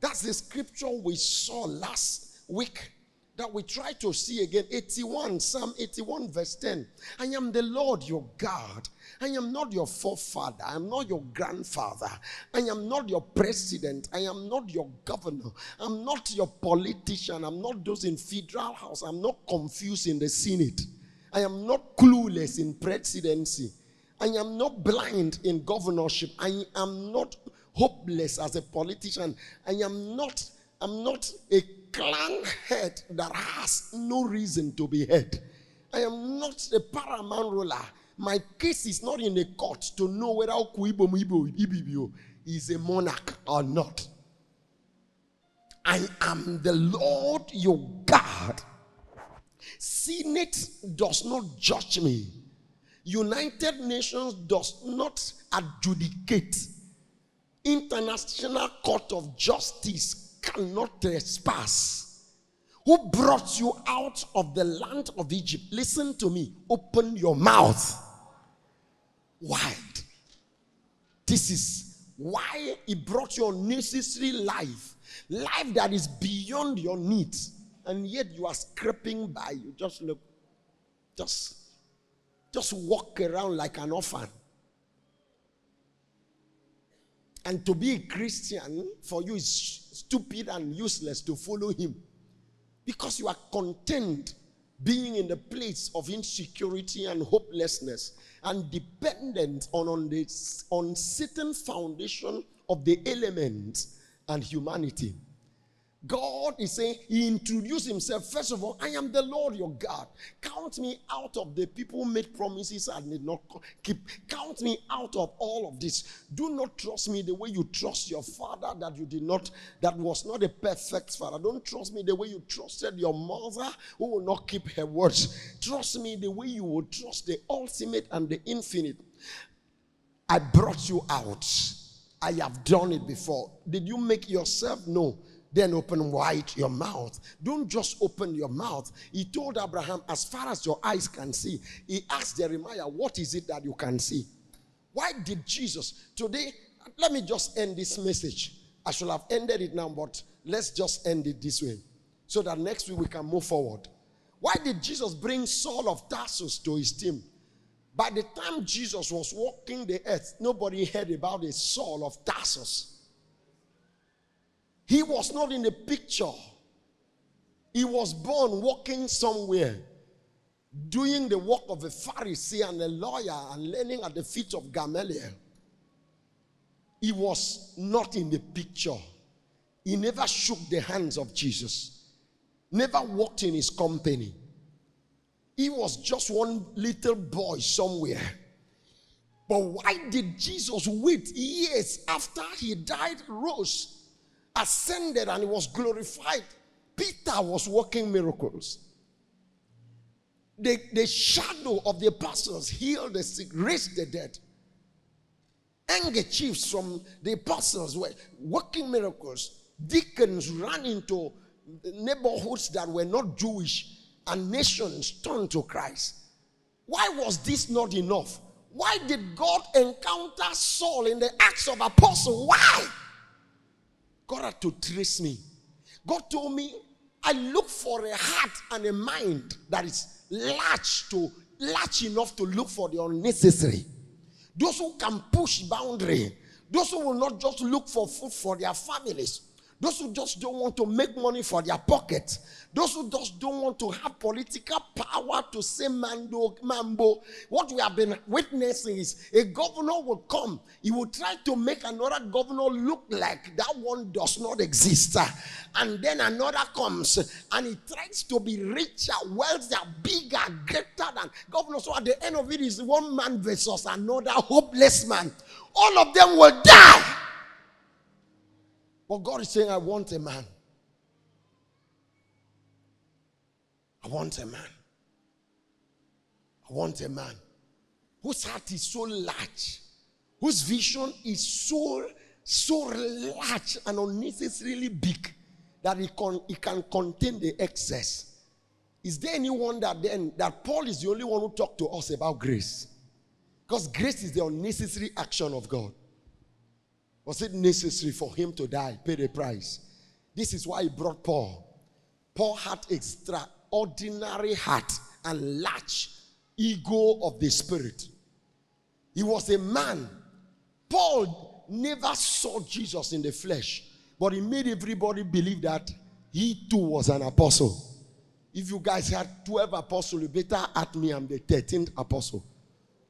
[SPEAKER 1] That's the scripture we saw last week that we try to see again. 81 psalm 81 verse 10 i am the lord your god. I am not your forefather. I am not your grandfather. I am not your president. I am not your governor. I'm not your politician. I'm not those in federal house. I'm not confused in the senate. I am not clueless in presidency. I am not blind in governorship. I am not hopeless as a politician. I am not i'm not a clan head that has no reason to be head. I am not a paramount ruler. My case is not in a court to know whether Ibibio is a monarch or not. I am the Lord your God. Senate does not judge me. United Nations does not adjudicate. International Court of Justice cannot trespass. Who brought you out of the land of Egypt? Listen to me. Open your mouth wide. This is why he brought your necessary life, life that is beyond your needs, and yet you are scraping by. You just look, just, just walk around like an orphan. And to be a Christian for you is stupid and useless to follow him because you are content being in the place of insecurity and hopelessness and dependent on, on the uncertain foundation of the elements and humanity. God is saying, He introduced Himself. First of all, I am the Lord your God. Count me out of the people who made promises and did not keep. Count me out of all of this. Do not trust me the way you trust your father that you did not, that was not a perfect father. Don't trust me the way you trusted your mother who will not keep her words. Trust me the way you will trust the ultimate and the infinite. I brought you out. I have done it before. Did you make yourself? No then open wide your mouth. Don't just open your mouth. He told Abraham, as far as your eyes can see, he asked Jeremiah, What is it that you can see? Why did Jesus today? Let me just end this message. I should have ended it now, but let's just end it this way so that next week we can move forward. Why did Jesus bring Saul of Tarsus to his team? By the time Jesus was walking the earth, nobody heard about a Saul of Tarsus. He was not in the picture. He was born walking somewhere, doing the work of a Pharisee and a lawyer and learning at the feet of Gamaliel. He was not in the picture. He never shook the hands of Jesus, never walked in his company. He was just one little boy somewhere. But why did Jesus wait years after he died, rose, ascended and he was glorified. Peter was working miracles. The, the shadow of the apostles healed the sick, raised the dead. Anger chiefs from the apostles were working miracles. Deacons ran into neighborhoods that were not Jewish and nations turned to Christ. Why was this not enough? Why did God encounter Saul in the Acts of Apostles? Why? God had to trace me. God told me, I look for a heart and a mind that is large to large enough to look for the unnecessary. Those who can push boundary. Those who will not just look for food for their families. Those who just don't want to make money for their pocket. Those who just don't want to have political power to say mando, mambo. What we have been witnessing is a governor will come. He will try to make another governor look like that one does not exist. And then another comes and he tries to be richer, wealthier, bigger, greater than governor. So at the end of it is one man versus another hopeless man. All of them will die. But God is saying, I want a man. I want a man. I want a man whose heart is so large, whose vision is so, so large and unnecessarily big that it, con, it can contain the excess. Is there any wonder then that Paul is the only one who talked to us about grace? Because grace is the unnecessary action of God. Was it necessary for him to die, pay the price? This is why he brought Paul. Paul had extraordinary heart and large ego of the spirit. He was a man. Paul never saw Jesus in the flesh, but he made everybody believe that he too was an apostle. If you guys had 12 apostles, you better at me, I'm the 13th apostle.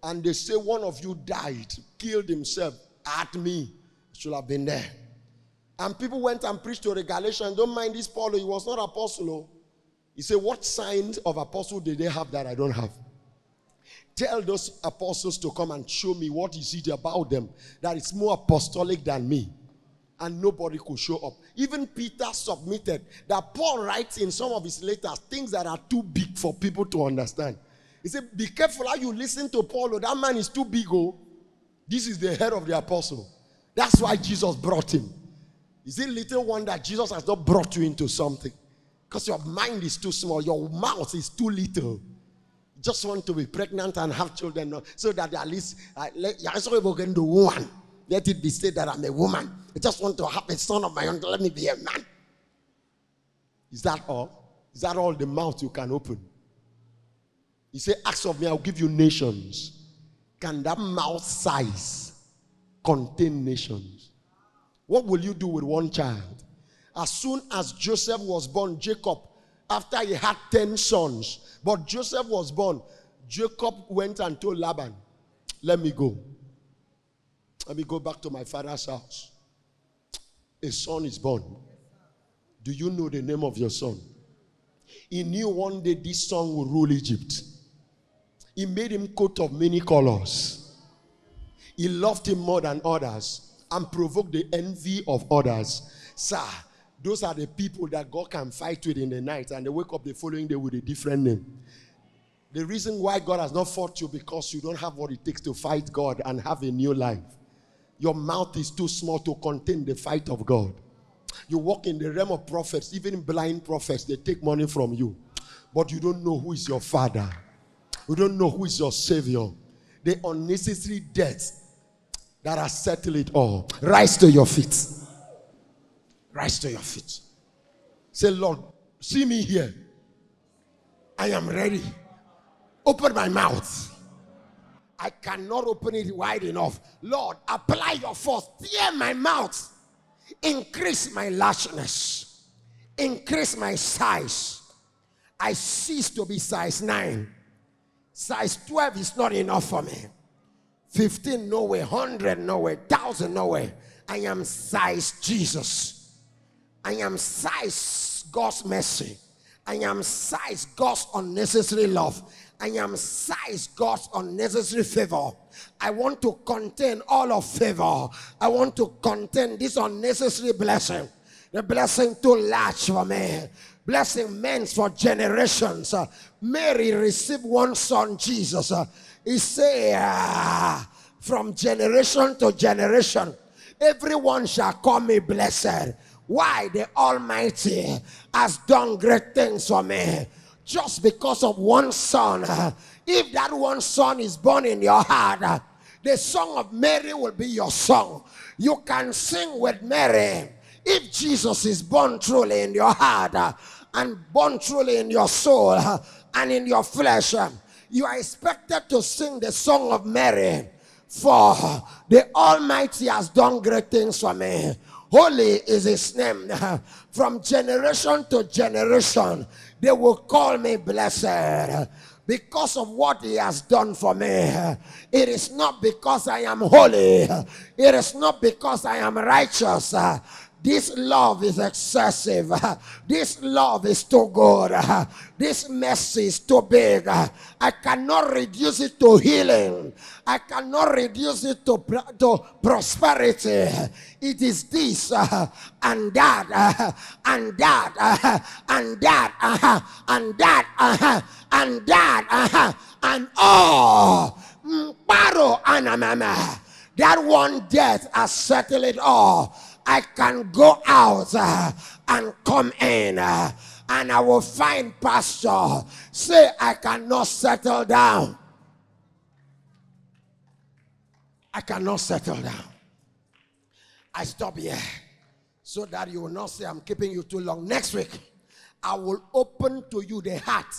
[SPEAKER 1] And they say one of you died, killed himself at me should have been there. And people went and preached to the Galatians. Don't mind this Paul, he was not apostle. He said, What signs of apostle did they have that I don't have? Tell those apostles to come and show me what is it about them that is more apostolic than me. And nobody could show up. Even Peter submitted that Paul writes in some of his letters things that are too big for people to understand. He said, Be careful how you listen to Paul. Oh, that man is too big. Oh, this is the head of the apostle. That's why Jesus brought him. Is it little wonder that Jesus has not brought you into something? Because your mind is too small, your mouth is too little. You just want to be pregnant and have children so that at least uh, let, the woman. Let it be said that I'm a woman. I just want to have a son of my own. Let me be a man. Is that all? Is that all the mouth you can open? He said, Ask of me, I'll give you nations. Can that mouth size contain nations. What will you do with one child? As soon as Joseph was born, Jacob, after he had 10 sons, but Joseph was born, Jacob went and told Laban, Let me go. Let me go back to my father's house. A son is born. Do you know the name of your son? He knew one day this son would rule Egypt. He made him coat of many colors. He loved him more than others and provoked the envy of others. Sir, those are the people that God can fight with in the night and they wake up the following day with a different name. The reason why God has not fought you because you don't have what it takes to fight God and have a new life. Your mouth is too small to contain the fight of God. You walk in the realm of prophets, even blind prophets, they take money from you. But you don't know who is your father. You don't know who is your savior. The unnecessary deaths that has settled it all. Rise to your feet. Rise to your feet. Say, Lord, see me here. I am ready. Open my mouth. I cannot open it wide enough. Lord, apply your force. Tear my mouth. Increase my largeness. Increase my size. I cease to be size 9. Size 12 is not enough for me. 15, no way. 100, no way. 1,000, no way. I am size Jesus. I am size God's mercy. I am size God's unnecessary love. I am size God's unnecessary favor. I want to contain all of favor. I want to contain this unnecessary blessing. The blessing too large for me. Blessing meant for generations. Mary received one son, Jesus. He said, ah, from generation to generation, everyone shall call me blessed. Why? The Almighty has done great things for me. Just because of one son. If that one son is born in your heart, the song of Mary will be your song. You can sing with Mary. If Jesus is born truly in your heart and born truly in your soul and in your flesh, you are expected to sing the song of Mary. For the Almighty has done great things for me. Holy is his name. From generation to generation, they will call me blessed because of what he has done for me. It is not because I am holy, it is not because I am righteous.
[SPEAKER 2] This love is excessive. This love is too good. This mercy is too big. I cannot reduce it to healing. I cannot reduce it to, to prosperity. It is this and that and that and that and that and that and oh, Paro anamama. That one death has settled it all. I can go out uh, and come in uh, and I will find pasture. Say, I cannot settle down. I cannot settle down. I stop here so that you will not say I'm keeping you too long. Next week, I will open to you the heart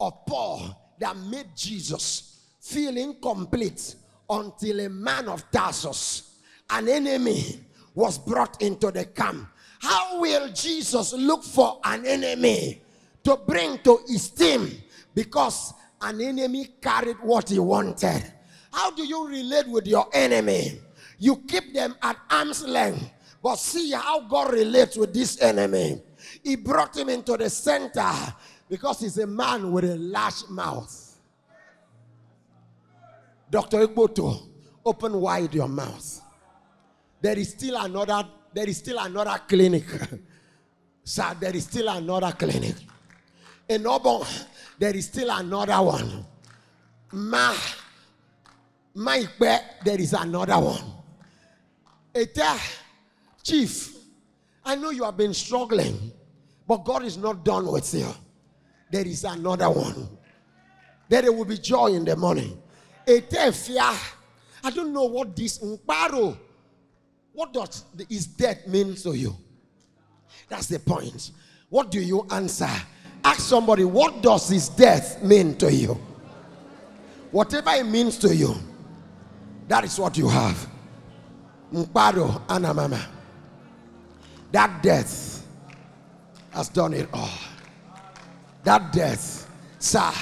[SPEAKER 2] of Paul that made Jesus feel incomplete until a man of Tarsus, an enemy, was brought into the camp. How will Jesus look for an enemy to bring to his team because an enemy carried what he wanted? How do you relate with your enemy? You keep them at arm's length, but see how God relates with this enemy. He brought him into the center because he's a man with a large mouth. Dr. Igboto, open wide your mouth there is still another, there is still another clinic. Sir, there is still another clinic. In Obon, there is still another one. Ma, my there is another one. Eta, chief, I know you have been struggling, but God is not done with you. There is another one. There will be joy in the morning. Eta, I don't know what this Mparo what does his death mean to you? That's the point. What do you answer? Ask somebody, what does his death mean to you? Whatever it means to you, that is what you have. Mparo Anamama. That death has done it all. That death, sir,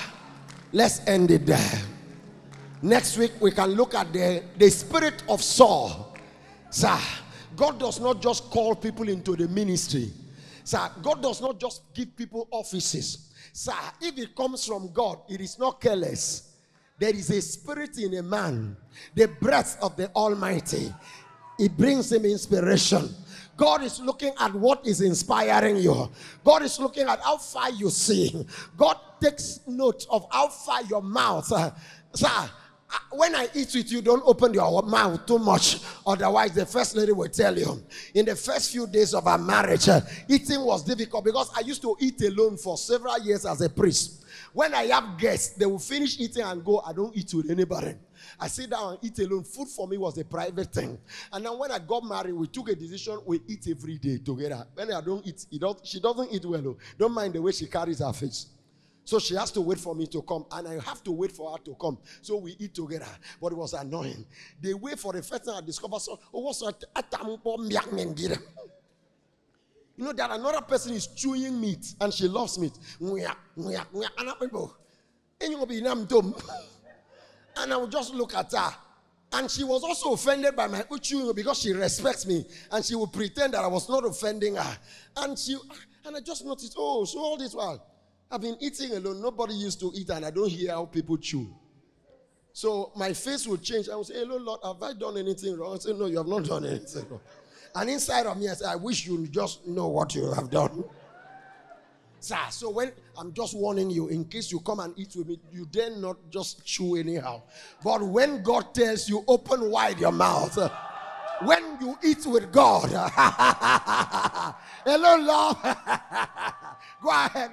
[SPEAKER 2] let's end it there. Next week, we can look at the, the spirit of Saul Sir, God does not just call people into the ministry. Sir, God does not just give people offices. Sir, if it comes from God, it is not careless. There is a spirit in a man, the breath of the Almighty. It brings him inspiration. God is looking at what is inspiring you. God is looking at how far you see. God takes note of how far your mouth. Uh, sir, when I eat with you, don't open your mouth too much. Otherwise, the first lady will tell you. In the first few days of our marriage, uh, eating was difficult because I used to eat alone for several years as a priest. When I have guests, they will finish eating and go. I don't eat with anybody. I sit down and eat alone. Food for me was a private thing. And then when I got married, we took a decision we eat every day together. When I don't eat, she doesn't eat well. Oh. Don't mind the way she carries her face. So she has to wait for me to come, and I have to wait for her to come. So we eat together. But it was annoying. They wait for the first time I discover so oh, what's you know that another person is chewing meat and she loves meat. And I would just look at her. And she was also offended by my chewing because she respects me. And she would pretend that I was not offending her. And she and I just noticed, oh, so all this while I've been eating alone. Nobody used to eat, and I don't hear how people chew. So my face will change. I will say, Hello, Lord, have I done anything wrong? I say, No, you have not done anything wrong. And inside of me, I say, I wish you just know what you have done. Sir, so when I'm just warning you, in case you come and eat with me, you dare not just chew anyhow. But when God tells you, open wide your mouth. When you eat with God, hello, Lord. Go ahead.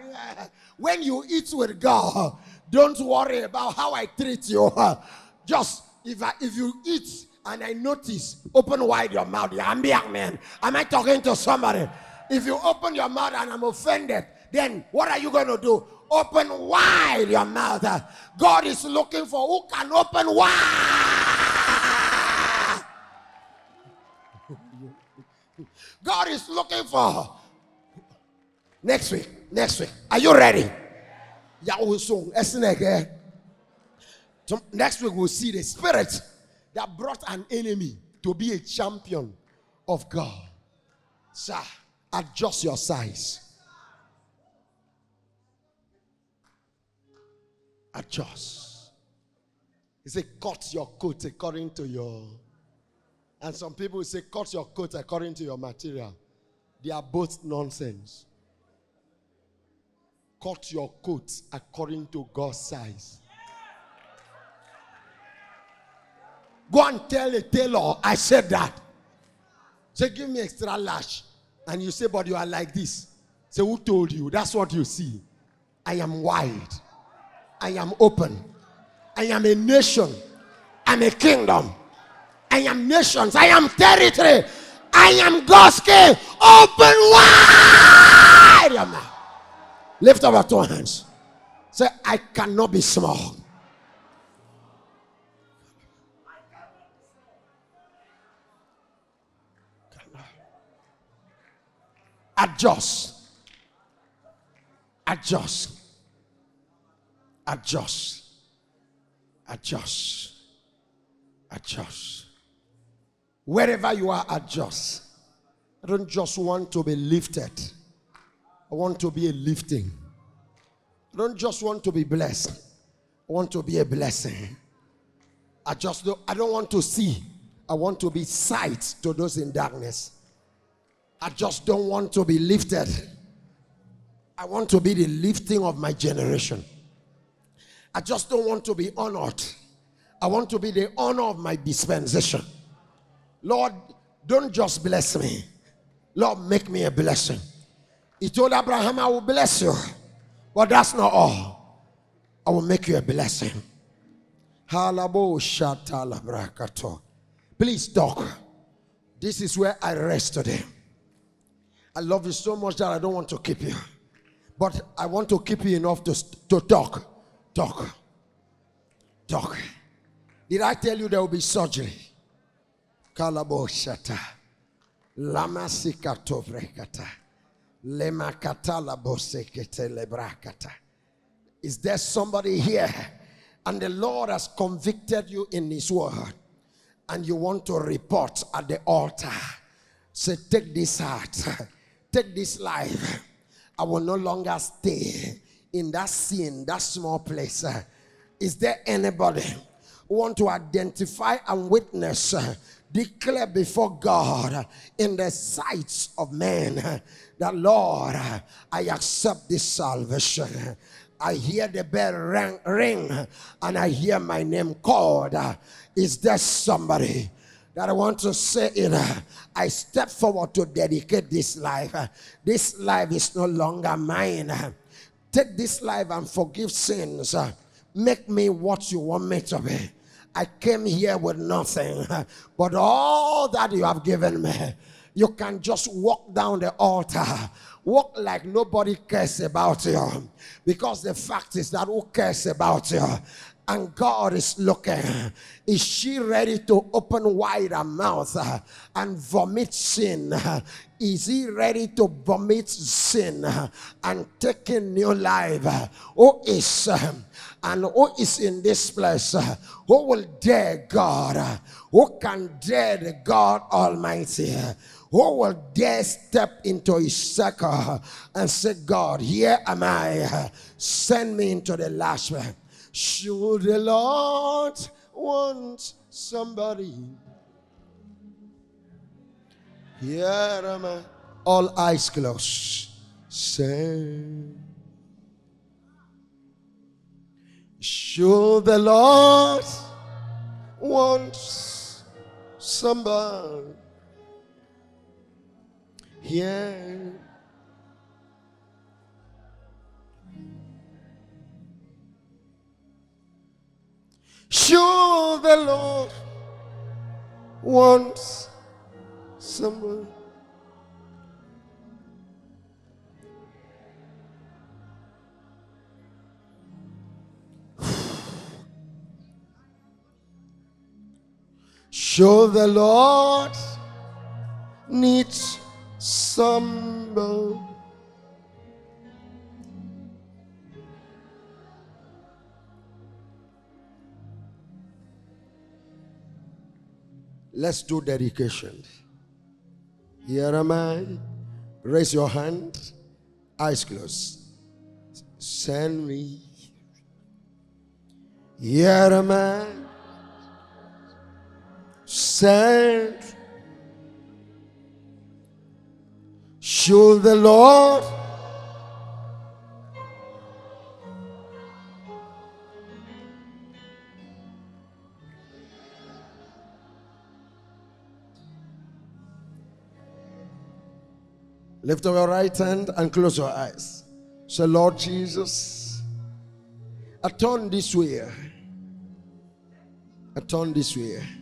[SPEAKER 2] When you eat with God, don't worry about how I treat you. Just if I, if you eat and I notice, open wide your mouth. Yeah, I'm young man. Am I talking to somebody? If you open your mouth and I'm offended, then what are you going to do? Open wide your mouth. God is looking for who can open wide. God is looking for next week. Next week. Are you ready? Eh? Next week we'll see the spirit that brought an enemy to be a champion of God.
[SPEAKER 1] Sir, adjust your size. Adjust. He said, cut your coat according to your. And some people will say, cut your coat according to your material. They are both nonsense. Cut your coat according to God's size. Go and tell a tailor, I said that. Say, give me extra lash. And you say, but you are like this. Say, who told you? That's what you see. I am wide. I am open. I am a nation. I'm a kingdom. I am nations. I am territory. I am God's king. Open wide. Lift up your two hands. Say, I cannot be small. Adjust. Adjust. Adjust. Adjust. Adjust. Wherever you are, adjust. I don't just want to be lifted. I want to be a lifting. I don't just want to be blessed. I want to be a blessing. I just don't, I don't want to see. I want to be sight to those in darkness. I just don't want to be lifted. I want to be the lifting of my generation. I just don't want to be honored. I want to be the honor of my dispensation. Lord, don't just bless me. Lord, make me a blessing. He told Abraham, I will bless you. But that's not all. I will make you a blessing. Please talk. This is where I rest today. I love you so much that I don't want to keep you. But I want to keep you enough to, to talk. Talk. Talk. Did I tell you there will be surgery? Kalabo shata. Lama sikato brekata. Lema katala bosekete lebrakata. Is there somebody here? And the Lord has convicted you in His word. And you want to report at the altar. Say, take this heart take this life, I will no longer stay in that sin, that small place. Is there anybody who want to identify and witness, declare before God in the sights of men that Lord, I accept this salvation. I hear the bell ring, ring and I hear my name called. Is there somebody? that I want to say it. I step forward to dedicate this life. This life is no longer mine. Take this life and forgive sins. Make me what you want me to be. I came here with nothing, but all that you have given me, you can just walk down the altar. Walk like nobody cares about you. Because the fact is that who cares about you? and God is looking. Is she ready to open wide her mouth uh, and vomit sin? Is he ready to vomit sin uh, and take a new life? Who is uh, and who is in this place? Who will dare God? Who can dare the God Almighty? Who will dare step into his circle and say, God, here am I. Send me into the last one. Should the Lord want somebody? Here am I. All eyes closed. Say, should the Lord want somebody? Here Sure, the Lord wants someone. Sure, the Lord needs somebody. Let's do dedication.
[SPEAKER 2] Here am I. Raise your hand. Eyes closed. Send me. Here am I. Send. Should the Lord Lift up your right hand and close your eyes. Say, Lord Jesus, I turn this way. I turn this way.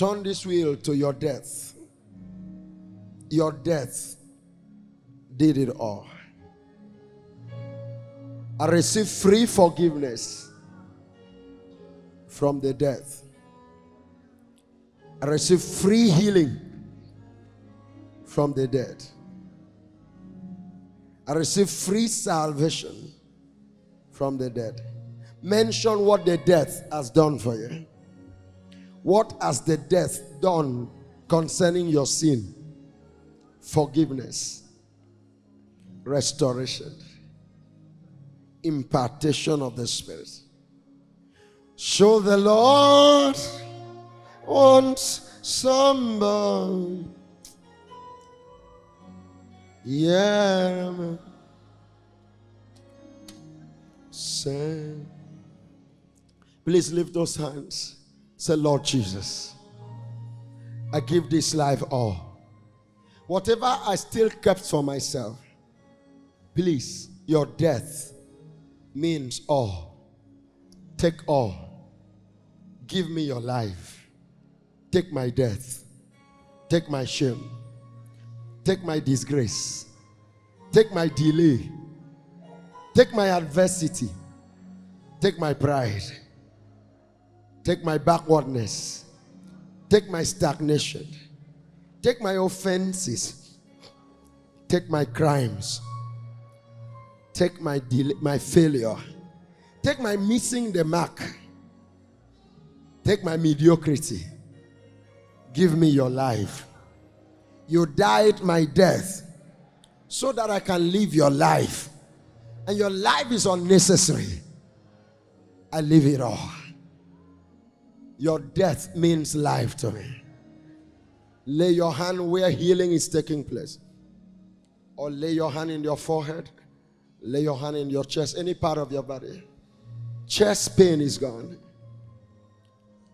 [SPEAKER 2] Turn this wheel to your death. Your death did it all. I receive free forgiveness from the death. I receive free healing from the dead. I receive free salvation from the dead. Mention what the death has done for you. What has the death done concerning your sin? Forgiveness, restoration, impartation of the Spirit. Show the Lord wants somebody yeah, man. Say, please lift those hands. Say, Lord Jesus, I give this life all. Whatever I still kept for myself, please, your death means all. Take all. Give me your life. Take my death. Take my shame Take my disgrace. Take my delay. Take my adversity. Take my pride. Take my backwardness. Take my stagnation. Take my offenses. Take my crimes. Take my my failure. Take my missing the mark. Take my mediocrity. Give me your life. You died my death so that I can live your life. And your life is unnecessary. I live it all. Your death means life to me. Lay your hand where healing is taking place. Or lay your hand in your forehead. Lay your hand in your chest, any part of your body. Chest pain is gone.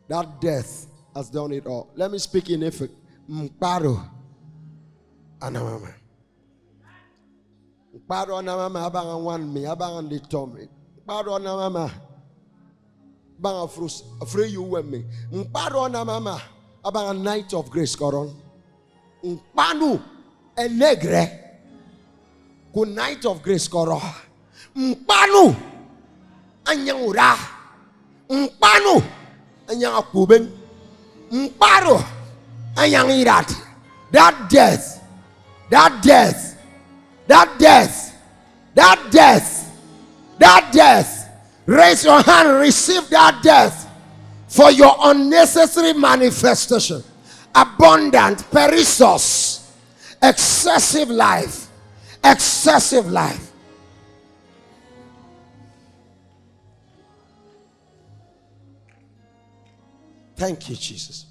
[SPEAKER 2] That death has done it all. Let me speak in effect. Mparo anamama mkparo anamama abanga one me abanga ndi tomi mkparo anamama abanga frus free you wemme mkparo anamama abanga night of grace koron mkpanu enegre ku night of grace koro mkpanu anyang ura. Mkpanu anyang akuben mkparo anyang irat. That death that death, that death, that death, that death. Raise your hand, receive that death for your unnecessary manifestation. Abundant, perissos, excessive life, excessive life. Thank you, Jesus.